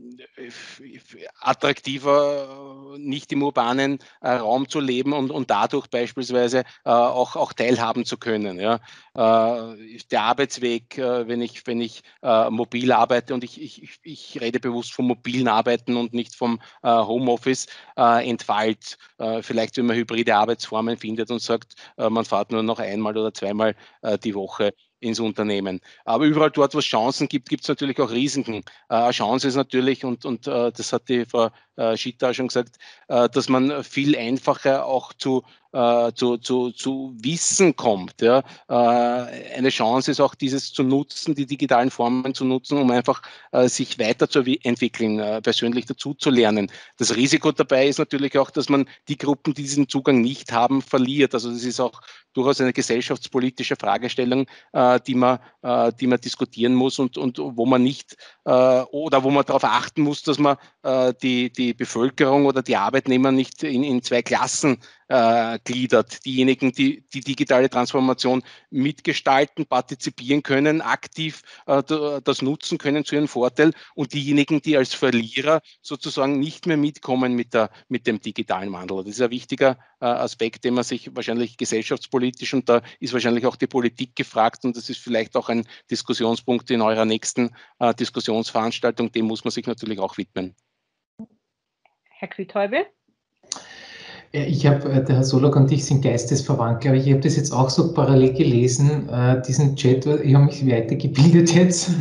attraktiver, nicht im urbanen äh, Raum zu leben und, und dadurch beispielsweise äh, auch, auch teilhaben zu können. Ja. Äh, der Arbeitsweg, äh, wenn ich, wenn ich äh, mobil arbeite und ich, ich, ich rede bewusst vom mobilen Arbeiten und nicht vom äh, Homeoffice, entfällt. vielleicht, wenn man hybride Arbeitsformen findet und sagt, man fährt nur noch einmal oder zweimal die Woche ins Unternehmen. Aber überall dort, wo es Chancen gibt, gibt es natürlich auch Risiken. Äh, Chance ist natürlich, und, und äh, das hat die Frau äh, Schitta schon gesagt, dass man viel einfacher auch zu äh, zu, zu, zu Wissen kommt. Ja. Äh, eine Chance ist auch dieses zu nutzen, die digitalen Formen zu nutzen, um einfach äh, sich weiterzuentwickeln, persönlich dazu zu lernen. Das Risiko dabei ist natürlich auch, dass man die Gruppen, die diesen Zugang nicht haben, verliert. Also das ist auch durchaus eine gesellschaftspolitische Fragestellung, die, man, die man diskutieren muss und, und wo man nicht oder wo man darauf achten muss, dass man die, die Bevölkerung oder die Arbeitnehmer nicht in, in zwei Klassen gliedert. Diejenigen, die die digitale Transformation mitgestalten, partizipieren können, aktiv äh, das nutzen können zu ihrem Vorteil und diejenigen, die als Verlierer sozusagen nicht mehr mitkommen mit, der, mit dem digitalen Wandel. Das ist ein wichtiger äh, Aspekt, den man sich wahrscheinlich gesellschaftspolitisch und da ist wahrscheinlich auch die Politik gefragt und das ist vielleicht auch ein Diskussionspunkt in eurer nächsten äh, Diskussionsveranstaltung, dem muss man sich natürlich auch widmen. Herr Küthäubel? Ich habe, äh, der Herr Solak und ich sind geistesverwandt, glaube ich. Ich habe das jetzt auch so parallel gelesen, äh, diesen Chat. Ich habe mich weitergebildet jetzt. (laughs)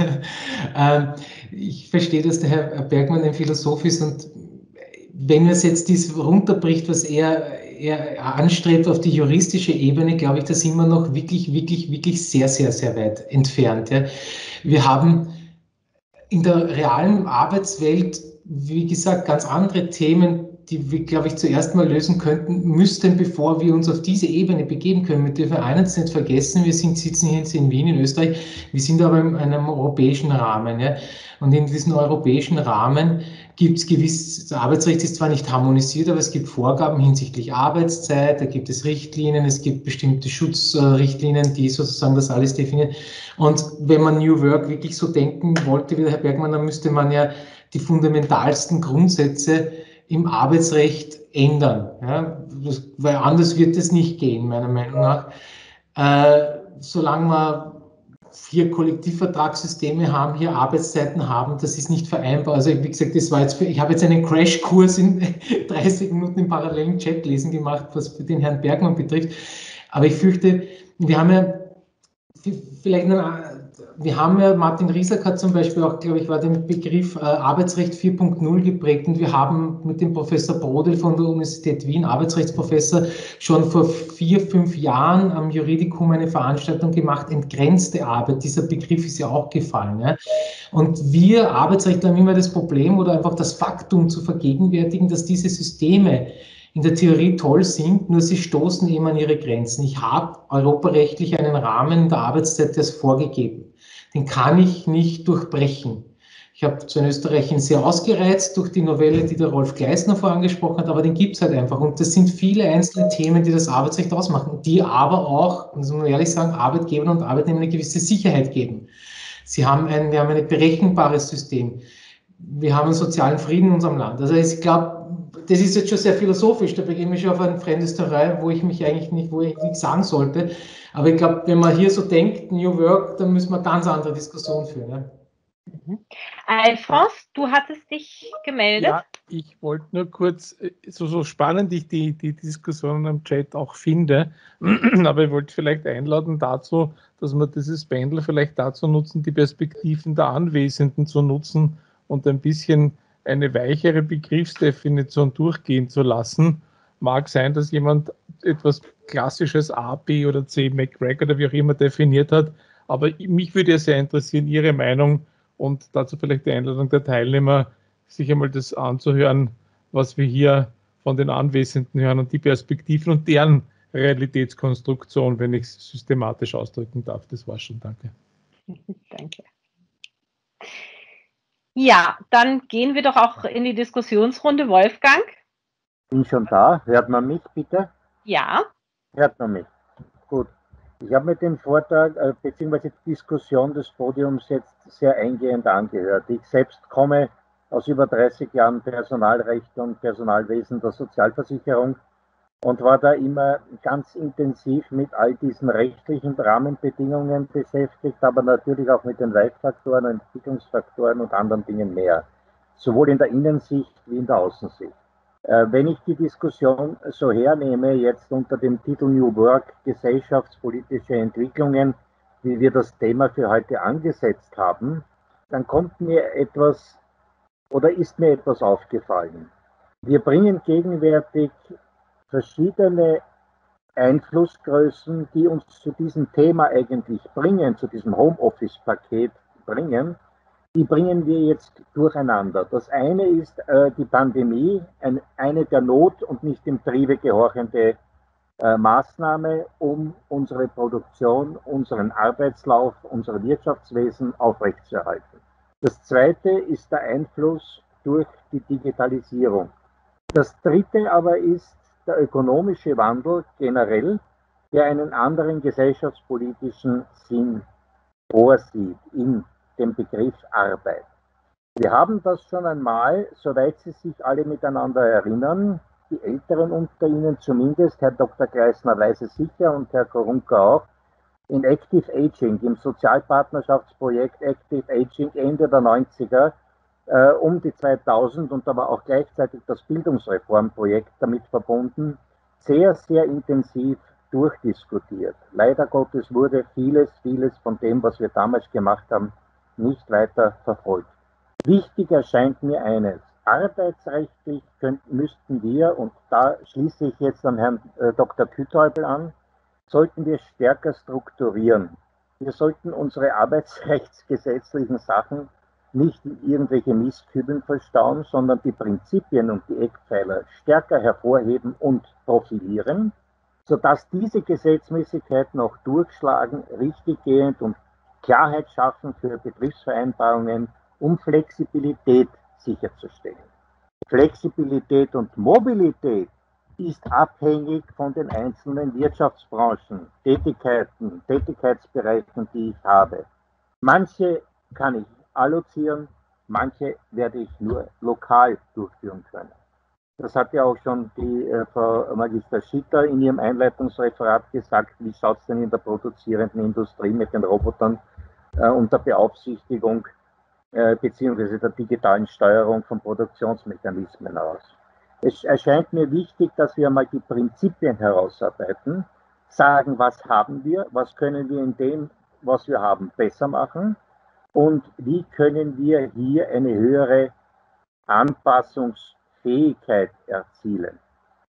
Ähm, ich verstehe, dass der Herr Bergmann ein Philosoph ist und wenn man es jetzt dies runterbricht, was er, er anstrebt auf die juristische Ebene, glaube ich, da sind wir noch wirklich, wirklich, wirklich sehr, sehr, sehr weit entfernt. Ja. Wir haben in der realen Arbeitswelt, wie gesagt, ganz andere Themen, die wir, glaube ich, zuerst mal lösen könnten, müssten, bevor wir uns auf diese Ebene begeben können. Wir dürfen eines nicht vergessen, wir sind, sitzen hier in Wien, in Österreich, wir sind aber in einem europäischen Rahmen. Ja? Und in diesem europäischen Rahmen gibt es gewiss, das Arbeitsrecht ist zwar nicht harmonisiert, aber es gibt Vorgaben hinsichtlich Arbeitszeit, da gibt es Richtlinien, es gibt bestimmte Schutzrichtlinien, die sozusagen das alles definieren. Und wenn man New Work wirklich so denken wollte wie der Herr Bergmann, dann müsste man ja die fundamentalsten Grundsätze im Arbeitsrecht ändern. Ja? Das, weil anders wird es nicht gehen, meiner Meinung nach. Äh, solange wir vier Kollektivvertragssysteme haben, hier Arbeitszeiten haben, das ist nicht vereinbar. Also wie gesagt, das war jetzt, ich habe jetzt einen Crashkurs in (laughs) 30 Minuten im parallelen Chat lesen gemacht, was für den Herrn Bergmann betrifft. Aber ich fürchte, wir haben ja vielleicht einen wir haben ja, Martin Riesack hat zum Beispiel auch, glaube ich, war den Begriff äh, Arbeitsrecht 4.0 geprägt und wir haben mit dem Professor Brodel von der Universität Wien, Arbeitsrechtsprofessor, schon vor vier, fünf Jahren am Juridikum eine Veranstaltung gemacht, entgrenzte Arbeit. Dieser Begriff ist ja auch gefallen. Ja? Und wir Arbeitsrechtler haben immer das Problem oder einfach das Faktum zu vergegenwärtigen, dass diese Systeme in der Theorie toll sind, nur sie stoßen eben an ihre Grenzen. Ich habe europarechtlich einen Rahmen der Arbeitszeit, das vorgegeben. Den kann ich nicht durchbrechen. Ich habe zu Österreich ihn sehr ausgereizt durch die Novelle, die der Rolf Gleisner vorangesprochen hat, aber den gibt es halt einfach. Und das sind viele einzelne Themen, die das Arbeitsrecht ausmachen, die aber auch, muss man ehrlich sagen, Arbeitgebern und Arbeitnehmern eine gewisse Sicherheit geben. Sie haben ein, wir haben ein berechenbares System. Wir haben einen sozialen Frieden in unserem Land. Also ich glaube, das ist jetzt schon sehr philosophisch, da begebe ich mich schon auf ein fremdes Terrain, wo ich mich eigentlich nicht, wo ich nichts sagen sollte. Aber ich glaube, wenn man hier so denkt, New Work, dann müssen wir ganz andere Diskussionen führen. Ne? Mhm. Alphonse, du hattest dich gemeldet. Ja, ich wollte nur kurz, äh, so, so spannend ich die, die Diskussion im Chat auch finde, (clears throat) aber ich wollte vielleicht einladen dazu, dass wir dieses Pendel vielleicht dazu nutzen, die Perspektiven der Anwesenden zu nutzen und ein bisschen eine weichere Begriffsdefinition durchgehen zu lassen. Mag sein, dass jemand etwas klassisches A, B oder C, McGregor oder wie auch immer definiert hat, aber mich würde ja sehr interessieren, Ihre Meinung und dazu vielleicht die Einladung der Teilnehmer, sich einmal das anzuhören, was wir hier von den Anwesenden hören und die Perspektiven und deren Realitätskonstruktion, wenn ich es systematisch ausdrücken darf. Das war schon. Danke. (laughs) Danke. Ja, dann gehen wir doch auch in die Diskussionsrunde. Wolfgang? Bin schon da. Hört man mich bitte? Ja. Hört man mich? Gut. Ich habe mir den Vortrag äh, bzw. die Diskussion des Podiums jetzt sehr eingehend angehört. Ich selbst komme aus über 30 Jahren Personalrecht und Personalwesen der Sozialversicherung und war da immer ganz intensiv mit all diesen rechtlichen Rahmenbedingungen beschäftigt, aber natürlich auch mit den Leitfaktoren, Entwicklungsfaktoren und anderen Dingen mehr, sowohl in der Innensicht wie in der Außensicht. Äh, wenn ich die Diskussion so hernehme, jetzt unter dem Titel New Work, gesellschaftspolitische Entwicklungen, wie wir das Thema für heute angesetzt haben, dann kommt mir etwas oder ist mir etwas aufgefallen. Wir bringen gegenwärtig verschiedene Einflussgrößen, die uns zu diesem Thema eigentlich bringen, zu diesem Homeoffice-Paket bringen, die bringen wir jetzt durcheinander. Das eine ist äh, die Pandemie, ein, eine der Not und nicht dem Triebe gehorchende äh, Maßnahme, um unsere Produktion, unseren Arbeitslauf, unser Wirtschaftswesen aufrechtzuerhalten. Das zweite ist der Einfluss durch die Digitalisierung. Das dritte aber ist der ökonomische Wandel generell, der einen anderen gesellschaftspolitischen Sinn vorsieht in dem Begriff Arbeit. Wir haben das schon einmal, soweit Sie sich alle miteinander erinnern, die Älteren unter Ihnen zumindest, Herr Dr. Kreisner weiß es sicher und Herr Korunka auch, in Active Aging, im Sozialpartnerschaftsprojekt Active Aging Ende der 90er äh, um die 2000 und da war auch gleichzeitig das Bildungsreformprojekt damit verbunden, sehr, sehr intensiv durchdiskutiert. Leider Gottes wurde vieles, vieles von dem, was wir damals gemacht haben, nicht weiter verfolgt. Wichtig erscheint mir eines. Arbeitsrechtlich könnten, müssten wir, und da schließe ich jetzt an Herrn äh, Dr. Kütäubel an, sollten wir stärker strukturieren. Wir sollten unsere (laughs) arbeitsrechtsgesetzlichen Sachen nicht in irgendwelche Mistkübeln verstauen, sondern die Prinzipien und die Eckpfeiler stärker hervorheben und profilieren, sodass diese Gesetzmäßigkeiten auch durchschlagen, richtiggehend und Klarheit schaffen für Betriebsvereinbarungen, um Flexibilität sicherzustellen. Flexibilität und Mobilität ist abhängig von den einzelnen Wirtschaftsbranchen, Tätigkeiten, Tätigkeitsbereichen, die ich habe. Manche kann ich allozieren, manche werde ich nur lokal durchführen können. Das hat ja auch schon die äh, Frau Magister Schitter in ihrem Einleitungsreferat gesagt. Wie schaut es denn in der produzierenden Industrie mit den Robotern äh, und der Beaufsichtigung äh, beziehungsweise der digitalen Steuerung von Produktionsmechanismen aus? Es erscheint mir wichtig, dass wir mal die Prinzipien herausarbeiten, sagen, was haben wir, was können wir in dem was wir haben, besser machen und wie können wir hier eine höhere Anpassungsfähigkeit erzielen.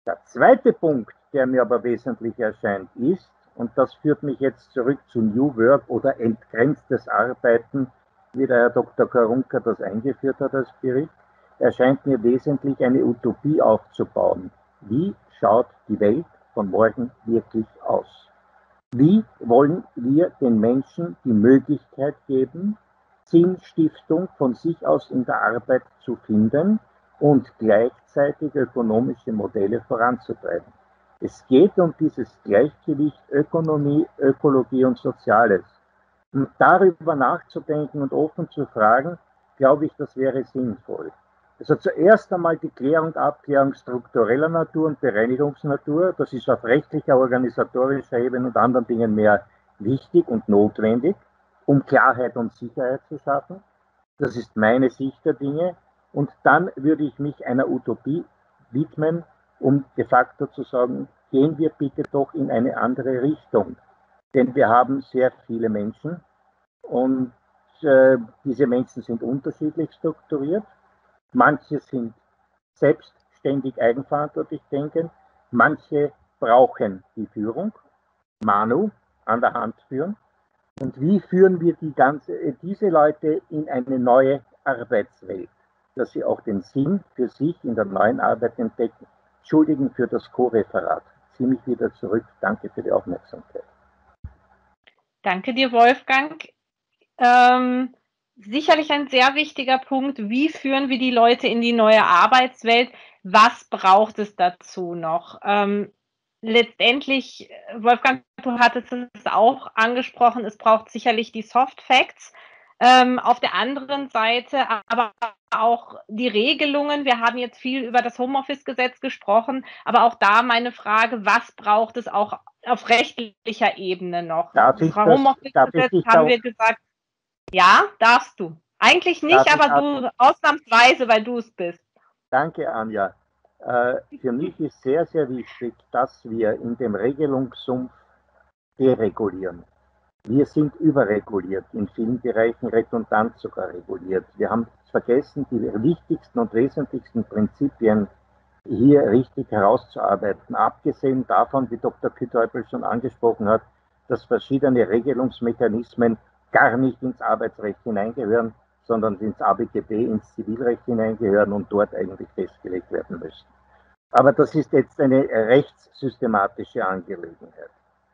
Der zweite Punkt, der mir aber wesentlich erscheint, ist, und das führt mich jetzt zurück zu New Work oder entgrenztes Arbeiten, wie der Herr Dr. Karunka das eingeführt hat als Bericht, erscheint mir wesentlich eine Utopie aufzubauen. Wie schaut die Welt von morgen wirklich aus? Wie wollen wir den Menschen die Möglichkeit geben, Sinnstiftung von sich aus in der Arbeit zu finden und gleichzeitig ökonomische Modelle voranzutreiben? Es geht um dieses Gleichgewicht Ökonomie, Ökologie und Soziales. Und darüber nachzudenken und offen zu fragen, glaube ich, das wäre sinnvoll. Also zuerst einmal die Klärung, Abklärung struktureller Natur und Bereinigungsnatur. Das ist auf rechtlicher, organisatorischer Ebene und anderen Dingen mehr wichtig und notwendig, um Klarheit und Sicherheit zu schaffen. Das ist meine Sicht der Dinge. Und dann würde ich mich einer Utopie widmen, um de facto zu sagen, gehen wir bitte doch in eine andere Richtung. Denn wir haben sehr viele Menschen und äh, diese Menschen sind unterschiedlich strukturiert. Manche sind selbstständig eigenverantwortlich denken, manche brauchen die Führung, Manu an der Hand führen. Und wie führen wir die ganze, äh, diese Leute in eine neue Arbeitswelt, dass sie auch den Sinn für sich in der neuen Arbeit entdecken? Entschuldigen für das Co-Referat. Ziehe mich wieder zurück. Danke für die Aufmerksamkeit. Danke dir, Wolfgang. Ähm, sicherlich ein sehr wichtiger Punkt. Wie führen wir die Leute in die neue Arbeitswelt? Was braucht es dazu noch? Ähm, letztendlich, Wolfgang, du hattest es auch angesprochen, es braucht sicherlich die Soft Facts. Ähm, auf der anderen Seite aber auch die Regelungen. Wir haben jetzt viel über das Homeoffice-Gesetz gesprochen, aber auch da meine Frage, was braucht es auch auf rechtlicher Ebene noch? Darf das Homeoffice-Gesetz haben wir gesagt, ja, darfst du. Eigentlich nicht, Darf aber du ausnahmsweise, weil du es bist. Danke, Anja. Äh, für mich ist sehr, sehr wichtig, dass wir in dem Regelungssumpf deregulieren. Wir sind überreguliert, in vielen Bereichen redundant sogar reguliert. Wir haben vergessen, die wichtigsten und wesentlichsten Prinzipien hier richtig herauszuarbeiten. Abgesehen davon, wie Dr. Küteubel schon angesprochen hat, dass verschiedene Regelungsmechanismen gar nicht ins Arbeitsrecht hineingehören, sondern ins ABGB, ins Zivilrecht hineingehören und dort eigentlich festgelegt werden müssen. Aber das ist jetzt eine rechtssystematische Angelegenheit.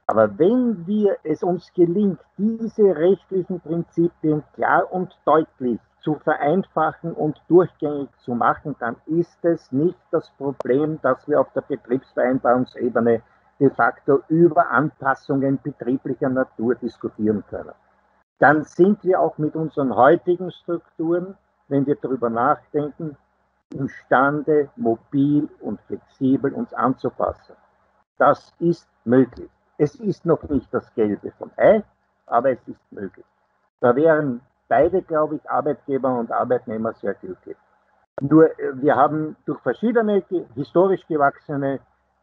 Aber wenn wir es uns gelingt, diese rechtlichen Prinzipien klar und deutlich zu vereinfachen und durchgängig zu machen, dann ist es nicht das Problem, dass wir auf der Betriebsvereinbarungsebene de facto über Anpassungen betrieblicher Natur diskutieren können dann sind wir auch mit unseren heutigen Strukturen, wenn wir darüber nachdenken, imstande, mobil und flexibel uns anzupassen. Das ist möglich. Es ist noch nicht das Gelbe vom Ei, aber es ist möglich. Da wären beide, glaube ich, Arbeitgeber und Arbeitnehmer sehr glücklich. Nur äh, wir haben durch verschiedene historisch gewachsene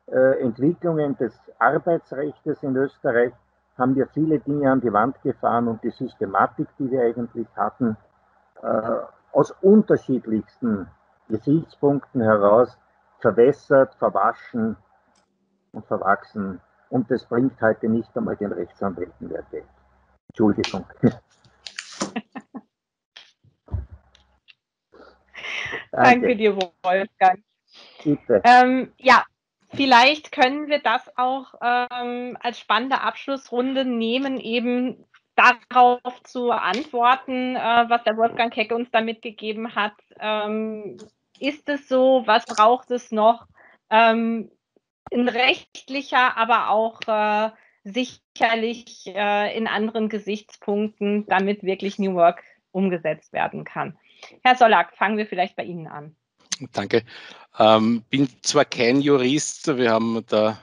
äh, Entwicklungen des Arbeitsrechts in Österreich haben wir viele Dinge an die Wand gefahren und die Systematik, die wir eigentlich hatten, äh, aus unterschiedlichsten Gesichtspunkten heraus verwässert, verwaschen und verwachsen. Und das bringt heute nicht einmal den Rechtsanwälten mehr Geld. Entschuldigung. (laughs) Danke dir, Wolfgang. Bitte. Ähm, ja, Vielleicht können wir das auch ähm, als spannende Abschlussrunde nehmen, eben darauf zu antworten, äh, was der Wolfgang Kecke uns da mitgegeben hat. Ähm, ist es so? Was braucht es noch? Ähm, in rechtlicher, aber auch äh, sicherlich äh, in anderen Gesichtspunkten, damit wirklich New Work umgesetzt werden kann. Herr Sollack, fangen wir vielleicht bei Ihnen an. Danke. Ähm, bin zwar kein Jurist, wir haben da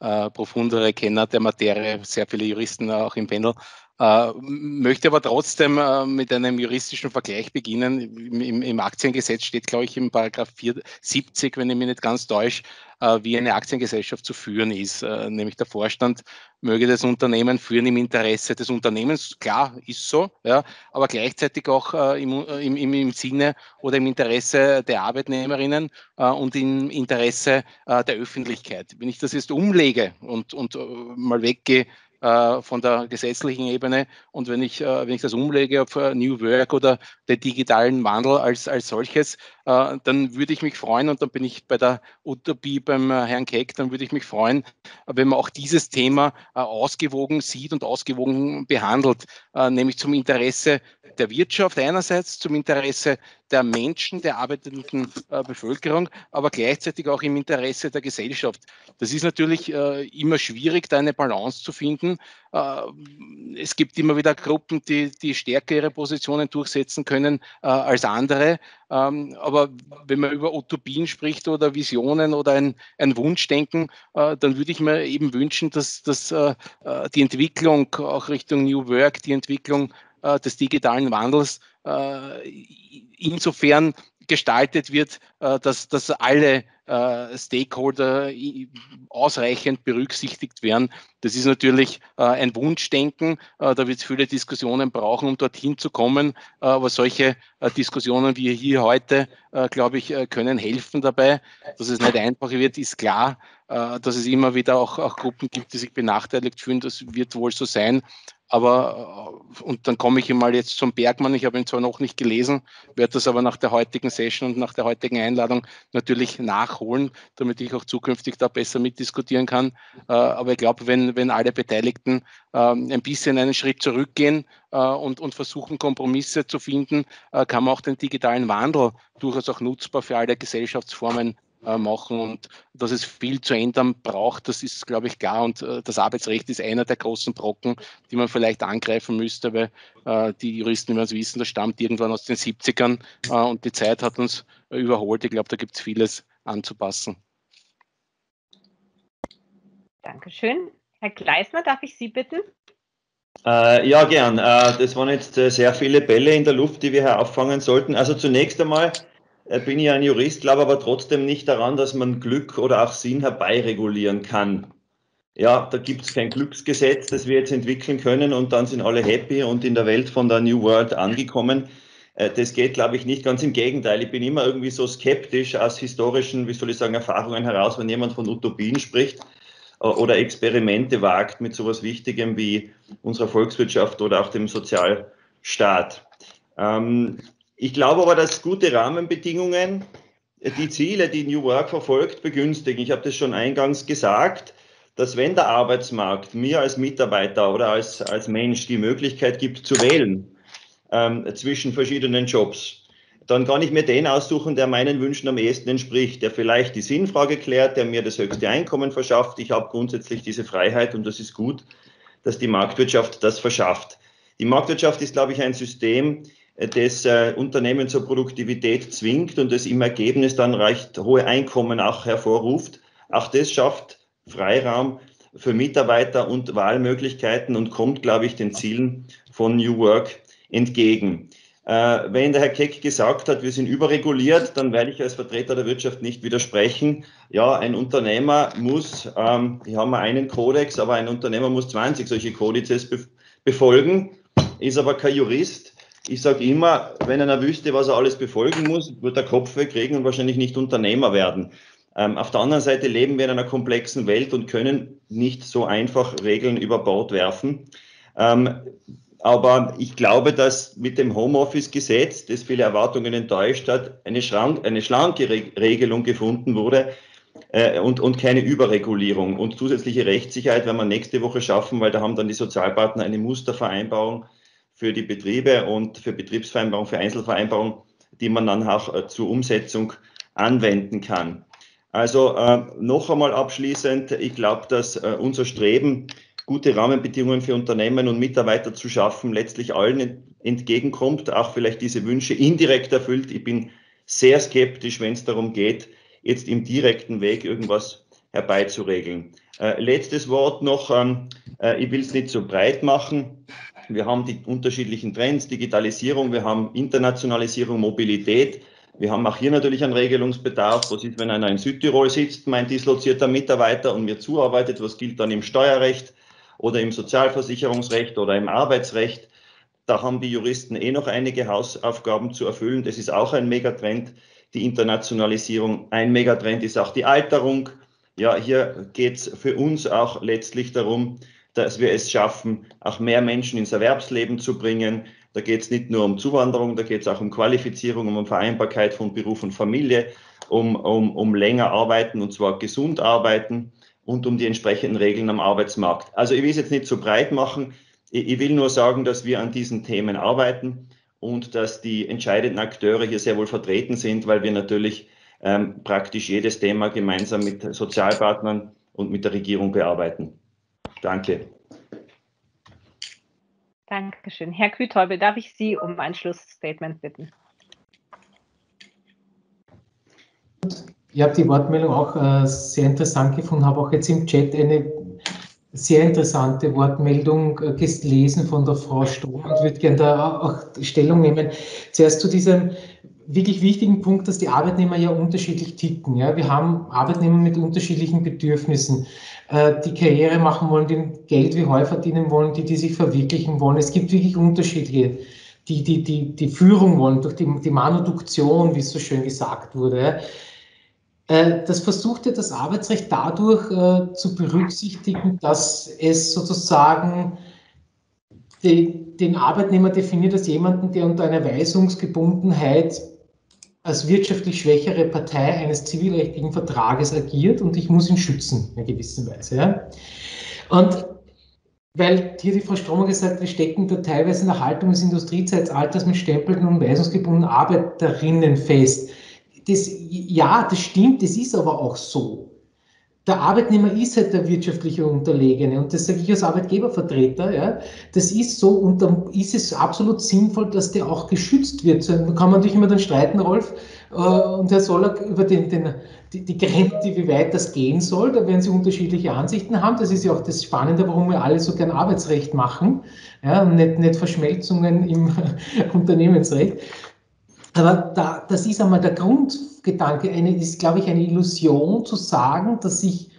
äh, profundere Kenner der Materie, sehr viele Juristen auch im Panel, Äh, möchte aber trotzdem äh, mit einem juristischen Vergleich beginnen. Im, Im, Aktiengesetz steht, glaube ich, im Paragraph 70, wenn ich mich nicht ganz täusche, äh, wie eine Aktiengesellschaft zu führen ist. Äh, nämlich der Vorstand möge das Unternehmen führen im Interesse des Unternehmens. Klar, ist so, ja, aber gleichzeitig auch äh, im, im, im, Sinne oder im Interesse der Arbeitnehmerinnen und im Interesse der Öffentlichkeit. Wenn ich das jetzt umlege und, und mal weggehe äh, von der gesetzlichen Ebene. Und wenn ich, äh, wenn ich das umlege auf äh, New Work oder den digitalen Wandel als, als solches, dann würde ich mich freuen, und dann bin ich bei der Utopie beim Herrn Keck, dann würde ich mich freuen, wenn man auch dieses Thema ausgewogen sieht und ausgewogen behandelt, nämlich zum Interesse der Wirtschaft einerseits, zum Interesse der Menschen, der arbeitenden äh, Bevölkerung, aber gleichzeitig auch im Interesse der Gesellschaft. Das ist natürlich äh, immer schwierig, da eine Balance zu finden. Äh, es gibt immer wieder Gruppen, die, die stärker ihre Positionen durchsetzen können äh, als andere. Ähm, aber wenn man über Utopien spricht oder Visionen oder ein, ein Wunschdenken, äh, dann würde ich mir eben wünschen, dass, dass äh, die Entwicklung auch Richtung New Work, die Entwicklung äh, des digitalen Wandels äh, insofern gestaltet wird, äh, dass, dass alle Stakeholder ausreichend berücksichtigt werden. Das ist natürlich ein Wunschdenken. Da wird es viele Diskussionen brauchen, um dorthin zu kommen. Aber solche Diskussionen wie hier heute, glaube ich, können helfen dabei. Dass es nicht einfach wird, ist klar. Dass es immer wieder auch, auch Gruppen gibt, die sich benachteiligt fühlen, das wird wohl so sein. Aber, äh, und dann komme ich mal jetzt zum Bergmann. Ich habe ihn zwar noch nicht gelesen, werde das aber nach der heutigen Session und nach der heutigen Einladung natürlich nachholen, damit ich auch zukünftig da besser mitdiskutieren kann. Äh, aber ich glaube, wenn, wenn alle Beteiligten ähm, ein bisschen einen Schritt zurückgehen äh, und, und versuchen, Kompromisse zu finden, kann man auch den digitalen Wandel durchaus auch nutzbar für alle Gesellschaftsformen machen und dass es viel zu ändern braucht, das ist, glaube ich, klar. Und äh, das Arbeitsrecht ist einer der großen Brocken, die man vielleicht angreifen müsste, weil äh, die Juristen, wie wir es wissen, das stammt irgendwann aus den 70ern äh, und die Zeit hat uns äh, überholt. Ich glaube, da gibt es vieles anzupassen. Dankeschön. Herr Gleisner, darf ich Sie bitten? Äh, ja, gern. Äh, das waren jetzt äh, sehr viele Bälle in der Luft, die wir hier auffangen sollten. Also zunächst einmal äh, bin ich ein Jurist, glaube aber trotzdem nicht daran, dass man Glück oder auch Sinn herbeiregulieren kann. Ja, da gibt es kein Glücksgesetz, das wir jetzt entwickeln können und dann sind alle happy und in der Welt von der New World angekommen. Äh, das geht, glaube ich, nicht ganz im Gegenteil. Ich bin immer irgendwie so skeptisch aus historischen, wie soll ich sagen, Erfahrungen heraus, wenn jemand von Utopien spricht äh, oder Experimente wagt mit so etwas Wichtigem wie unserer Volkswirtschaft oder auch dem Sozialstaat. Ähm, ich glaube aber, dass gute Rahmenbedingungen die Ziele, die New Work verfolgt, begünstigen. Ich habe das schon eingangs gesagt, dass wenn der Arbeitsmarkt mir als Mitarbeiter oder als, als Mensch die Möglichkeit gibt zu wählen ähm, zwischen verschiedenen Jobs, dann kann ich mir den aussuchen, der meinen Wünschen am ehesten entspricht, der vielleicht die Sinnfrage klärt, der mir das höchste Einkommen verschafft. Ich habe grundsätzlich diese Freiheit und das ist gut, dass die Marktwirtschaft das verschafft. Die Marktwirtschaft ist, glaube ich, ein System, das äh, Unternehmen zur Produktivität zwingt und das im Ergebnis dann recht hohe Einkommen auch hervorruft. Auch das schafft Freiraum für Mitarbeiter und Wahlmöglichkeiten und kommt, glaube ich, den Zielen von New Work entgegen. Äh, wenn der Herr Keck gesagt hat, wir sind überreguliert, dann werde ich als Vertreter der Wirtschaft nicht widersprechen. Ja, ein Unternehmer muss, ähm, hier haben wir einen Kodex, aber ein Unternehmer muss 20 solche Kodizes befolgen, ist aber kein Jurist ich sage immer, wenn einer wüsste, was er alles befolgen muss, wird er Kopf wegkriegen und wahrscheinlich nicht Unternehmer werden. Ähm, auf der anderen Seite leben wir in einer komplexen Welt und können nicht so einfach Regeln über Bord werfen. Ähm, aber ich glaube, dass mit dem Homeoffice-Gesetz, das viele Erwartungen enttäuscht hat, eine, schrank, eine schlanke Re Regelung gefunden wurde äh, und, und keine Überregulierung. Und zusätzliche Rechtssicherheit werden wir nächste Woche schaffen, weil da haben dann die Sozialpartner eine Mustervereinbarung für die Betriebe und für Betriebsvereinbarung, für Einzelvereinbarung, die man dann auch äh, zur Umsetzung anwenden kann. Also äh, noch einmal abschließend, ich glaube, dass äh, unser Streben, gute Rahmenbedingungen für Unternehmen und Mitarbeiter zu schaffen, letztlich allen entgegenkommt, auch vielleicht diese Wünsche indirekt erfüllt. Ich bin sehr skeptisch, wenn es darum geht, jetzt im direkten Weg irgendwas herbeizuregeln. Äh, letztes Wort noch, ähm, äh, ich will es nicht so breit machen. Wir haben die unterschiedlichen Trends, Digitalisierung, wir haben Internationalisierung, Mobilität. Wir haben auch hier natürlich einen Regelungsbedarf. Was ist, wenn einer in Südtirol sitzt, mein dislozierter Mitarbeiter und mir zuarbeitet? Was gilt dann im Steuerrecht oder im Sozialversicherungsrecht oder im Arbeitsrecht? Da haben die Juristen eh noch einige Hausaufgaben zu erfüllen. Das ist auch ein Megatrend, die Internationalisierung. Ein Megatrend ist auch die Alterung. Ja, hier geht es für uns auch letztlich darum, dass wir es schaffen, auch mehr Menschen ins Erwerbsleben zu bringen. Da geht es nicht nur um Zuwanderung, da geht es auch um Qualifizierung, um Vereinbarkeit von Beruf und Familie, um, um, um länger arbeiten und zwar gesund arbeiten und um die entsprechenden Regeln am Arbeitsmarkt. Also ich will es jetzt nicht zu breit machen. Ich, ich will nur sagen, dass wir an diesen Themen arbeiten und dass die entscheidenden Akteure hier sehr wohl vertreten sind, weil wir natürlich ähm, praktisch jedes Thema gemeinsam mit Sozialpartnern und mit der Regierung bearbeiten. Danke. Dankeschön. Herr Kütäubel, darf ich Sie um ein Schlussstatement bitten? Ich habe die Wortmeldung auch äh, sehr interessant gefunden, habe auch jetzt im Chat eine sehr interessante Wortmeldung äh, gelesen von der Frau Strom und würde gerne da auch Stellung nehmen. Zuerst zu diesem wirklich wichtigen Punkt, dass die Arbeitnehmer ja unterschiedlich ticken. Ja? Wir haben Arbeitnehmer mit unterschiedlichen Bedürfnissen, äh, die Karriere machen wollen, die Geld wie Heu verdienen wollen, die, die sich verwirklichen wollen. Es gibt wirklich unterschiedliche, die, die, die, die Führung wollen, durch die, die Manuduktion, wie es so schön gesagt wurde. Äh, das versuchte das Arbeitsrecht dadurch äh, zu berücksichtigen, dass es sozusagen den Arbeitnehmer definiert als jemanden, der unter einer Weisungsgebundenheit als wirtschaftlich schwächere Partei eines zivilrechtlichen Vertrages agiert und ich muss ihn schützen in einer gewissen Weise. Ja. Und weil hier die Frau Stromer gesagt hat, wir stecken da teilweise in der Haltung des Industriezeitalters mit stempelten und weisungsgebundenen Arbeiterinnen fest das, ja, das stimmt, das ist aber auch so. Der Arbeitnehmer ist halt der wirtschaftliche Unterlegene und das sage ich als Arbeitgebervertreter. Ja, das ist so und dann ist es absolut sinnvoll, dass der auch geschützt wird. Da kann man natürlich immer dann streiten, Rolf, äh, und Herr Soller über den, den, die, die Grenze, wie weit das gehen soll. Da werden sie unterschiedliche Ansichten haben. Das ist ja auch das Spannende, warum wir alle so gern Arbeitsrecht machen ja, nicht, nicht Verschmelzungen im (laughs) Unternehmensrecht. Aber da, das ist einmal der Grundgedanke, eine, ist, glaube ich, eine Illusion zu sagen, dass ich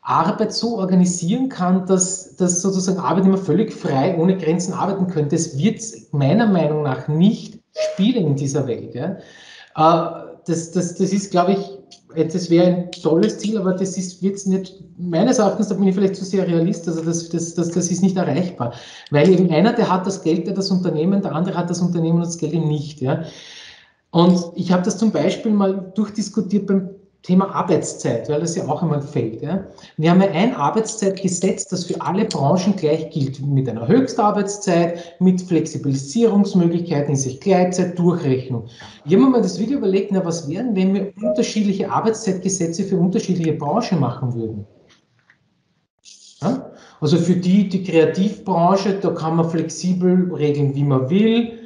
Arbeit so organisieren kann, dass, dass sozusagen Arbeitnehmer völlig frei, ohne Grenzen arbeiten können. Das wird meiner Meinung nach nicht spielen in dieser Welt. Ja. Äh, das, das, das ist, glaube ich, das wäre ein tolles Ziel, aber das ist jetzt nicht, meines Erachtens, da bin ich vielleicht zu sehr realist, also das, das, das, das ist nicht erreichbar. Weil eben einer, der hat das Geld, der das Unternehmen, der andere hat das Unternehmen und das Geld nicht. Ja. Und ich habe das zum Beispiel mal durchdiskutiert beim Thema Arbeitszeit, weil das ja auch immer fällt. Ja. Wir haben ja ein Arbeitszeitgesetz, das für alle Branchen gleich gilt, mit einer Höchstarbeitszeit, mit Flexibilisierungsmöglichkeiten in sich Gleitzeit, Durchrechnung. Ich habe mir mal das Video überlegt, na, was wären, wenn wir unterschiedliche Arbeitszeitgesetze für unterschiedliche Branchen machen würden? Ja? Also für die, die Kreativbranche, da kann man flexibel regeln, wie man will.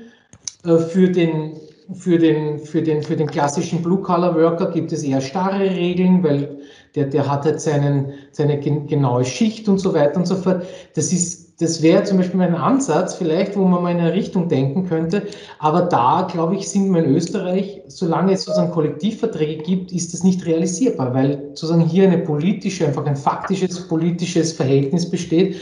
Äh, für den für den, für den, für den klassischen Blue-Collar-Worker gibt es eher starre Regeln, weil der, der hat halt seinen, seine genaue Schicht und so weiter und so fort. Das ist das wäre zum Beispiel ein Ansatz, vielleicht, wo man mal in eine Richtung denken könnte. Aber da, glaube ich, sind wir in Österreich, solange es sozusagen Kollektivverträge gibt, ist das nicht realisierbar, weil sozusagen hier eine politische, einfach ein faktisches politisches Verhältnis besteht,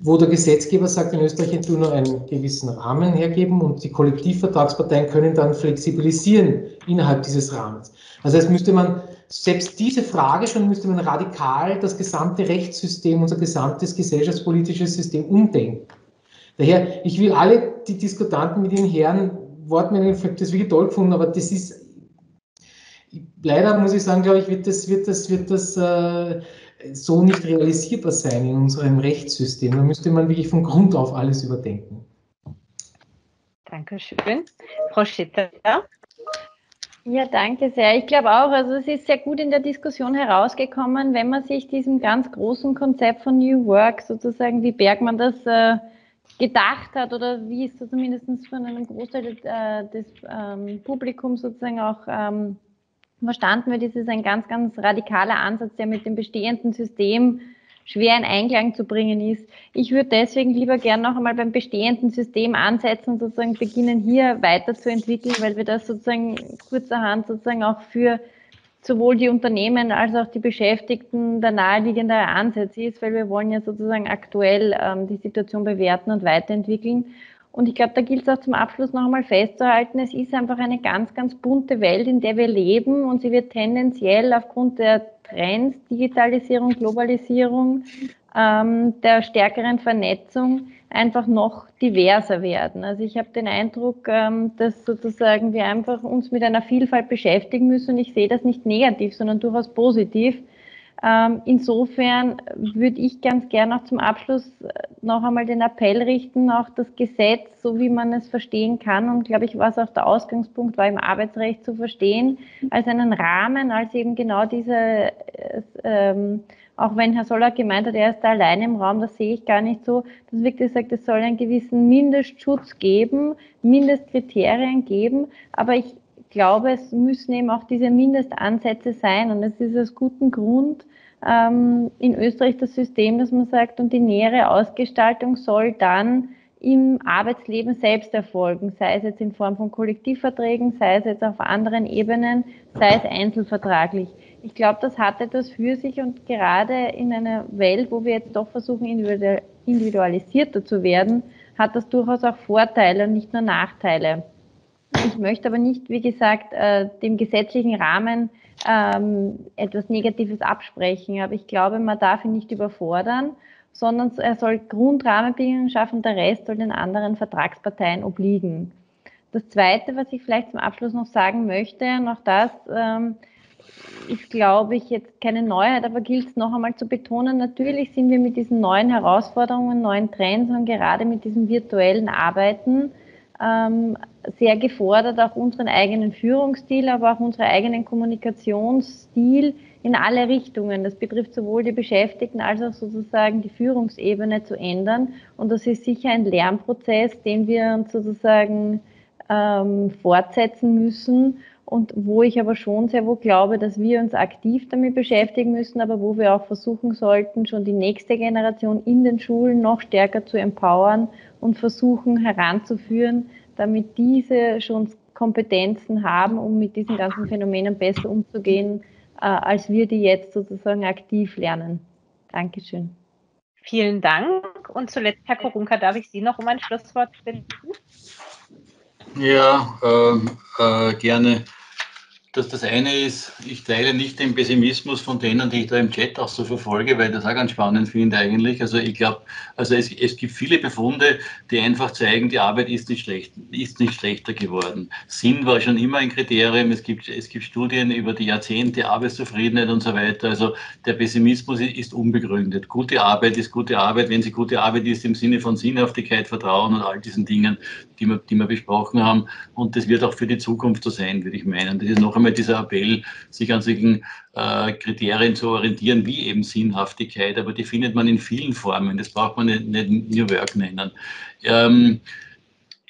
wo der Gesetzgeber sagt, in Österreich tun nur einen gewissen Rahmen hergeben und die Kollektivvertragsparteien können dann flexibilisieren innerhalb dieses Rahmens. Also das müsste man selbst diese Frage schon müsste man radikal das gesamte Rechtssystem, unser gesamtes gesellschaftspolitisches System umdenken. Daher, ich will alle die Diskutanten mit den Herren Wortmeldungen, ich habe das wirklich toll gefunden, aber das ist, leider muss ich sagen, glaube ich, wird das, wird das, wird das äh, so nicht realisierbar sein in unserem Rechtssystem. Da müsste man wirklich von Grund auf alles überdenken. Dankeschön. Frau Schitter. Ja, danke sehr. Ich glaube auch, also es ist sehr gut in der Diskussion herausgekommen, wenn man sich diesem ganz großen Konzept von New Work sozusagen, wie Bergmann das äh, gedacht hat oder wie es zumindest von einem Großteil des, äh, des ähm, Publikums sozusagen auch ähm, verstanden wird, ist es ein ganz, ganz radikaler Ansatz, der mit dem bestehenden System schwer in Einklang zu bringen ist. Ich würde deswegen lieber gerne noch einmal beim bestehenden System ansetzen und sozusagen beginnen, hier weiterzuentwickeln, weil wir das sozusagen kurzerhand sozusagen auch für sowohl die Unternehmen als auch die Beschäftigten der naheliegende Ansatz ist, weil wir wollen ja sozusagen aktuell ähm, die Situation bewerten und weiterentwickeln. Und ich glaube, da gilt es auch zum Abschluss noch einmal festzuhalten, es ist einfach eine ganz, ganz bunte Welt, in der wir leben und sie wird tendenziell aufgrund der Trends, Digitalisierung, Globalisierung, ähm, der stärkeren Vernetzung einfach noch diverser werden. Also ich habe den Eindruck, ähm, dass sozusagen wir einfach uns mit einer Vielfalt beschäftigen müssen und ich sehe das nicht negativ, sondern durchaus positiv. Ähm, insofern würde ich ganz gerne auch zum Abschluss äh, noch einmal den Appell richten, auch das Gesetz, so wie man es verstehen kann und glaube ich, was auch der Ausgangspunkt war, im Arbeitsrecht zu verstehen, als einen Rahmen, als eben genau diese äh, ähm, auch wenn Herr Soller gemeint hat, er ist da allein im Raum, das sehe ich gar nicht so. Das wird gesagt, es soll einen gewissen Mindestschutz geben, Mindestkriterien geben, aber ich glaube, es müssen eben auch diese Mindestansätze sein und es ist aus gutem Grund ähm, in Österreich das System, dass man sagt, und die nähere Ausgestaltung soll dann im Arbeitsleben selbst erfolgen, sei es jetzt in Form von Kollektivverträgen, sei es jetzt auf anderen Ebenen, sei es einzelvertraglich ich glaube, das hat etwas für sich und gerade in einer Welt, wo wir jetzt doch versuchen, individualisierter zu werden, hat das durchaus auch Vorteile und nicht nur Nachteile. Ich möchte aber nicht, wie gesagt, äh, dem gesetzlichen Rahmen ähm, etwas Negatives absprechen, aber ich glaube, man darf ihn nicht überfordern, sondern er soll Grundrahmenbedingungen schaffen, der Rest soll den anderen Vertragsparteien obliegen. Das Zweite, was ich vielleicht zum Abschluss noch sagen möchte, und auch das ähm, ist, glaube ich, jetzt keine Neuheit, aber gilt es noch einmal zu betonen, natürlich sind wir mit diesen neuen Herausforderungen, neuen Trends und gerade mit diesem virtuellen Arbeiten ähm, sehr gefordert, auch unseren eigenen Führungsstil, aber auch unseren eigenen Kommunikationsstil in alle Richtungen. Das betrifft sowohl die Beschäftigten als auch sozusagen die Führungsebene zu ändern. Und das ist sicher ein Lernprozess, den wir uns sozusagen ähm, fortsetzen müssen und wo ich aber schon sehr wohl glaube, dass wir uns aktiv damit beschäftigen müssen, aber wo wir auch versuchen sollten, schon die nächste Generation in den Schulen noch stärker zu empowern und versuchen heranzuführen, damit diese schon Kompetenzen haben, um mit diesen ganzen Phänomenen besser umzugehen, äh, als wir die jetzt sozusagen aktiv lernen. Dankeschön. Vielen Dank. Und zuletzt, Herr Korunka, darf ich Sie noch um ein Schlusswort bitten? Ja, äh, äh, gerne dass das eine ist, ich teile nicht den Pessimismus von denen, die ich da im Chat auch so verfolge, weil ich das auch ganz spannend finde eigentlich. Also ich glaube, also es, es gibt viele Befunde, die einfach zeigen, die Arbeit ist nicht, schlecht, ist nicht schlechter geworden. Sinn war schon immer ein Kriterium. Es gibt, es gibt Studien über die Jahrzehnte Arbeitszufriedenheit und so weiter. Also der Pessimismus ist unbegründet. Gute Arbeit ist gute Arbeit, wenn sie gute Arbeit ist im Sinne von Sinnhaftigkeit, Vertrauen und all diesen Dingen, die wir, die wir besprochen haben. Und das wird auch für die Zukunft so sein, würde ich meinen. Das ist noch einmal dieser Appell, sich an solchen äh, Kriterien zu orientieren, wie eben Sinnhaftigkeit. Aber die findet man in vielen Formen. Das braucht man nicht, New Work nennen. Ähm,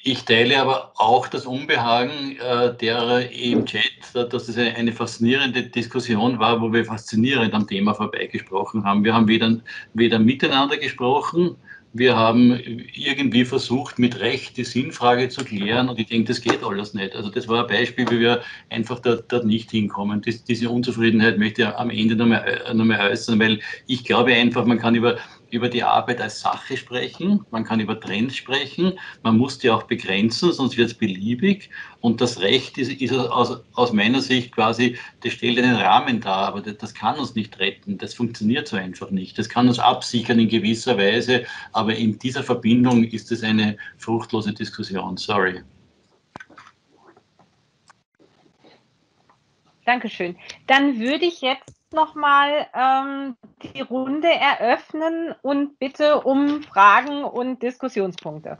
ich teile aber auch das Unbehagen äh, derer im Chat, dass es eine, eine, faszinierende Diskussion war, wo wir faszinierend am Thema vorbeigesprochen haben. Wir haben weder, weder miteinander gesprochen, wir haben irgendwie versucht, mit Recht die Sinnfrage zu klären und ich denke, das geht alles nicht. Also das war ein Beispiel, wie wir einfach dort, nicht hinkommen. Das, diese Unzufriedenheit möchte ich am Ende nochmal noch mal äußern, weil ich glaube einfach, man kann über über die Arbeit als Sache sprechen, man kann über Trends sprechen, man muss die auch begrenzen, sonst wird es beliebig. Und das Recht ist, ist aus, aus, meiner Sicht quasi, das stellt einen Rahmen dar, aber das, das, kann uns nicht retten, das funktioniert so einfach nicht. Das kann uns absichern in gewisser Weise, aber in dieser Verbindung ist es eine fruchtlose Diskussion. Sorry. Dankeschön. Dann würde ich jetzt nochmal ähm, die Runde eröffnen und bitte um Fragen und Diskussionspunkte.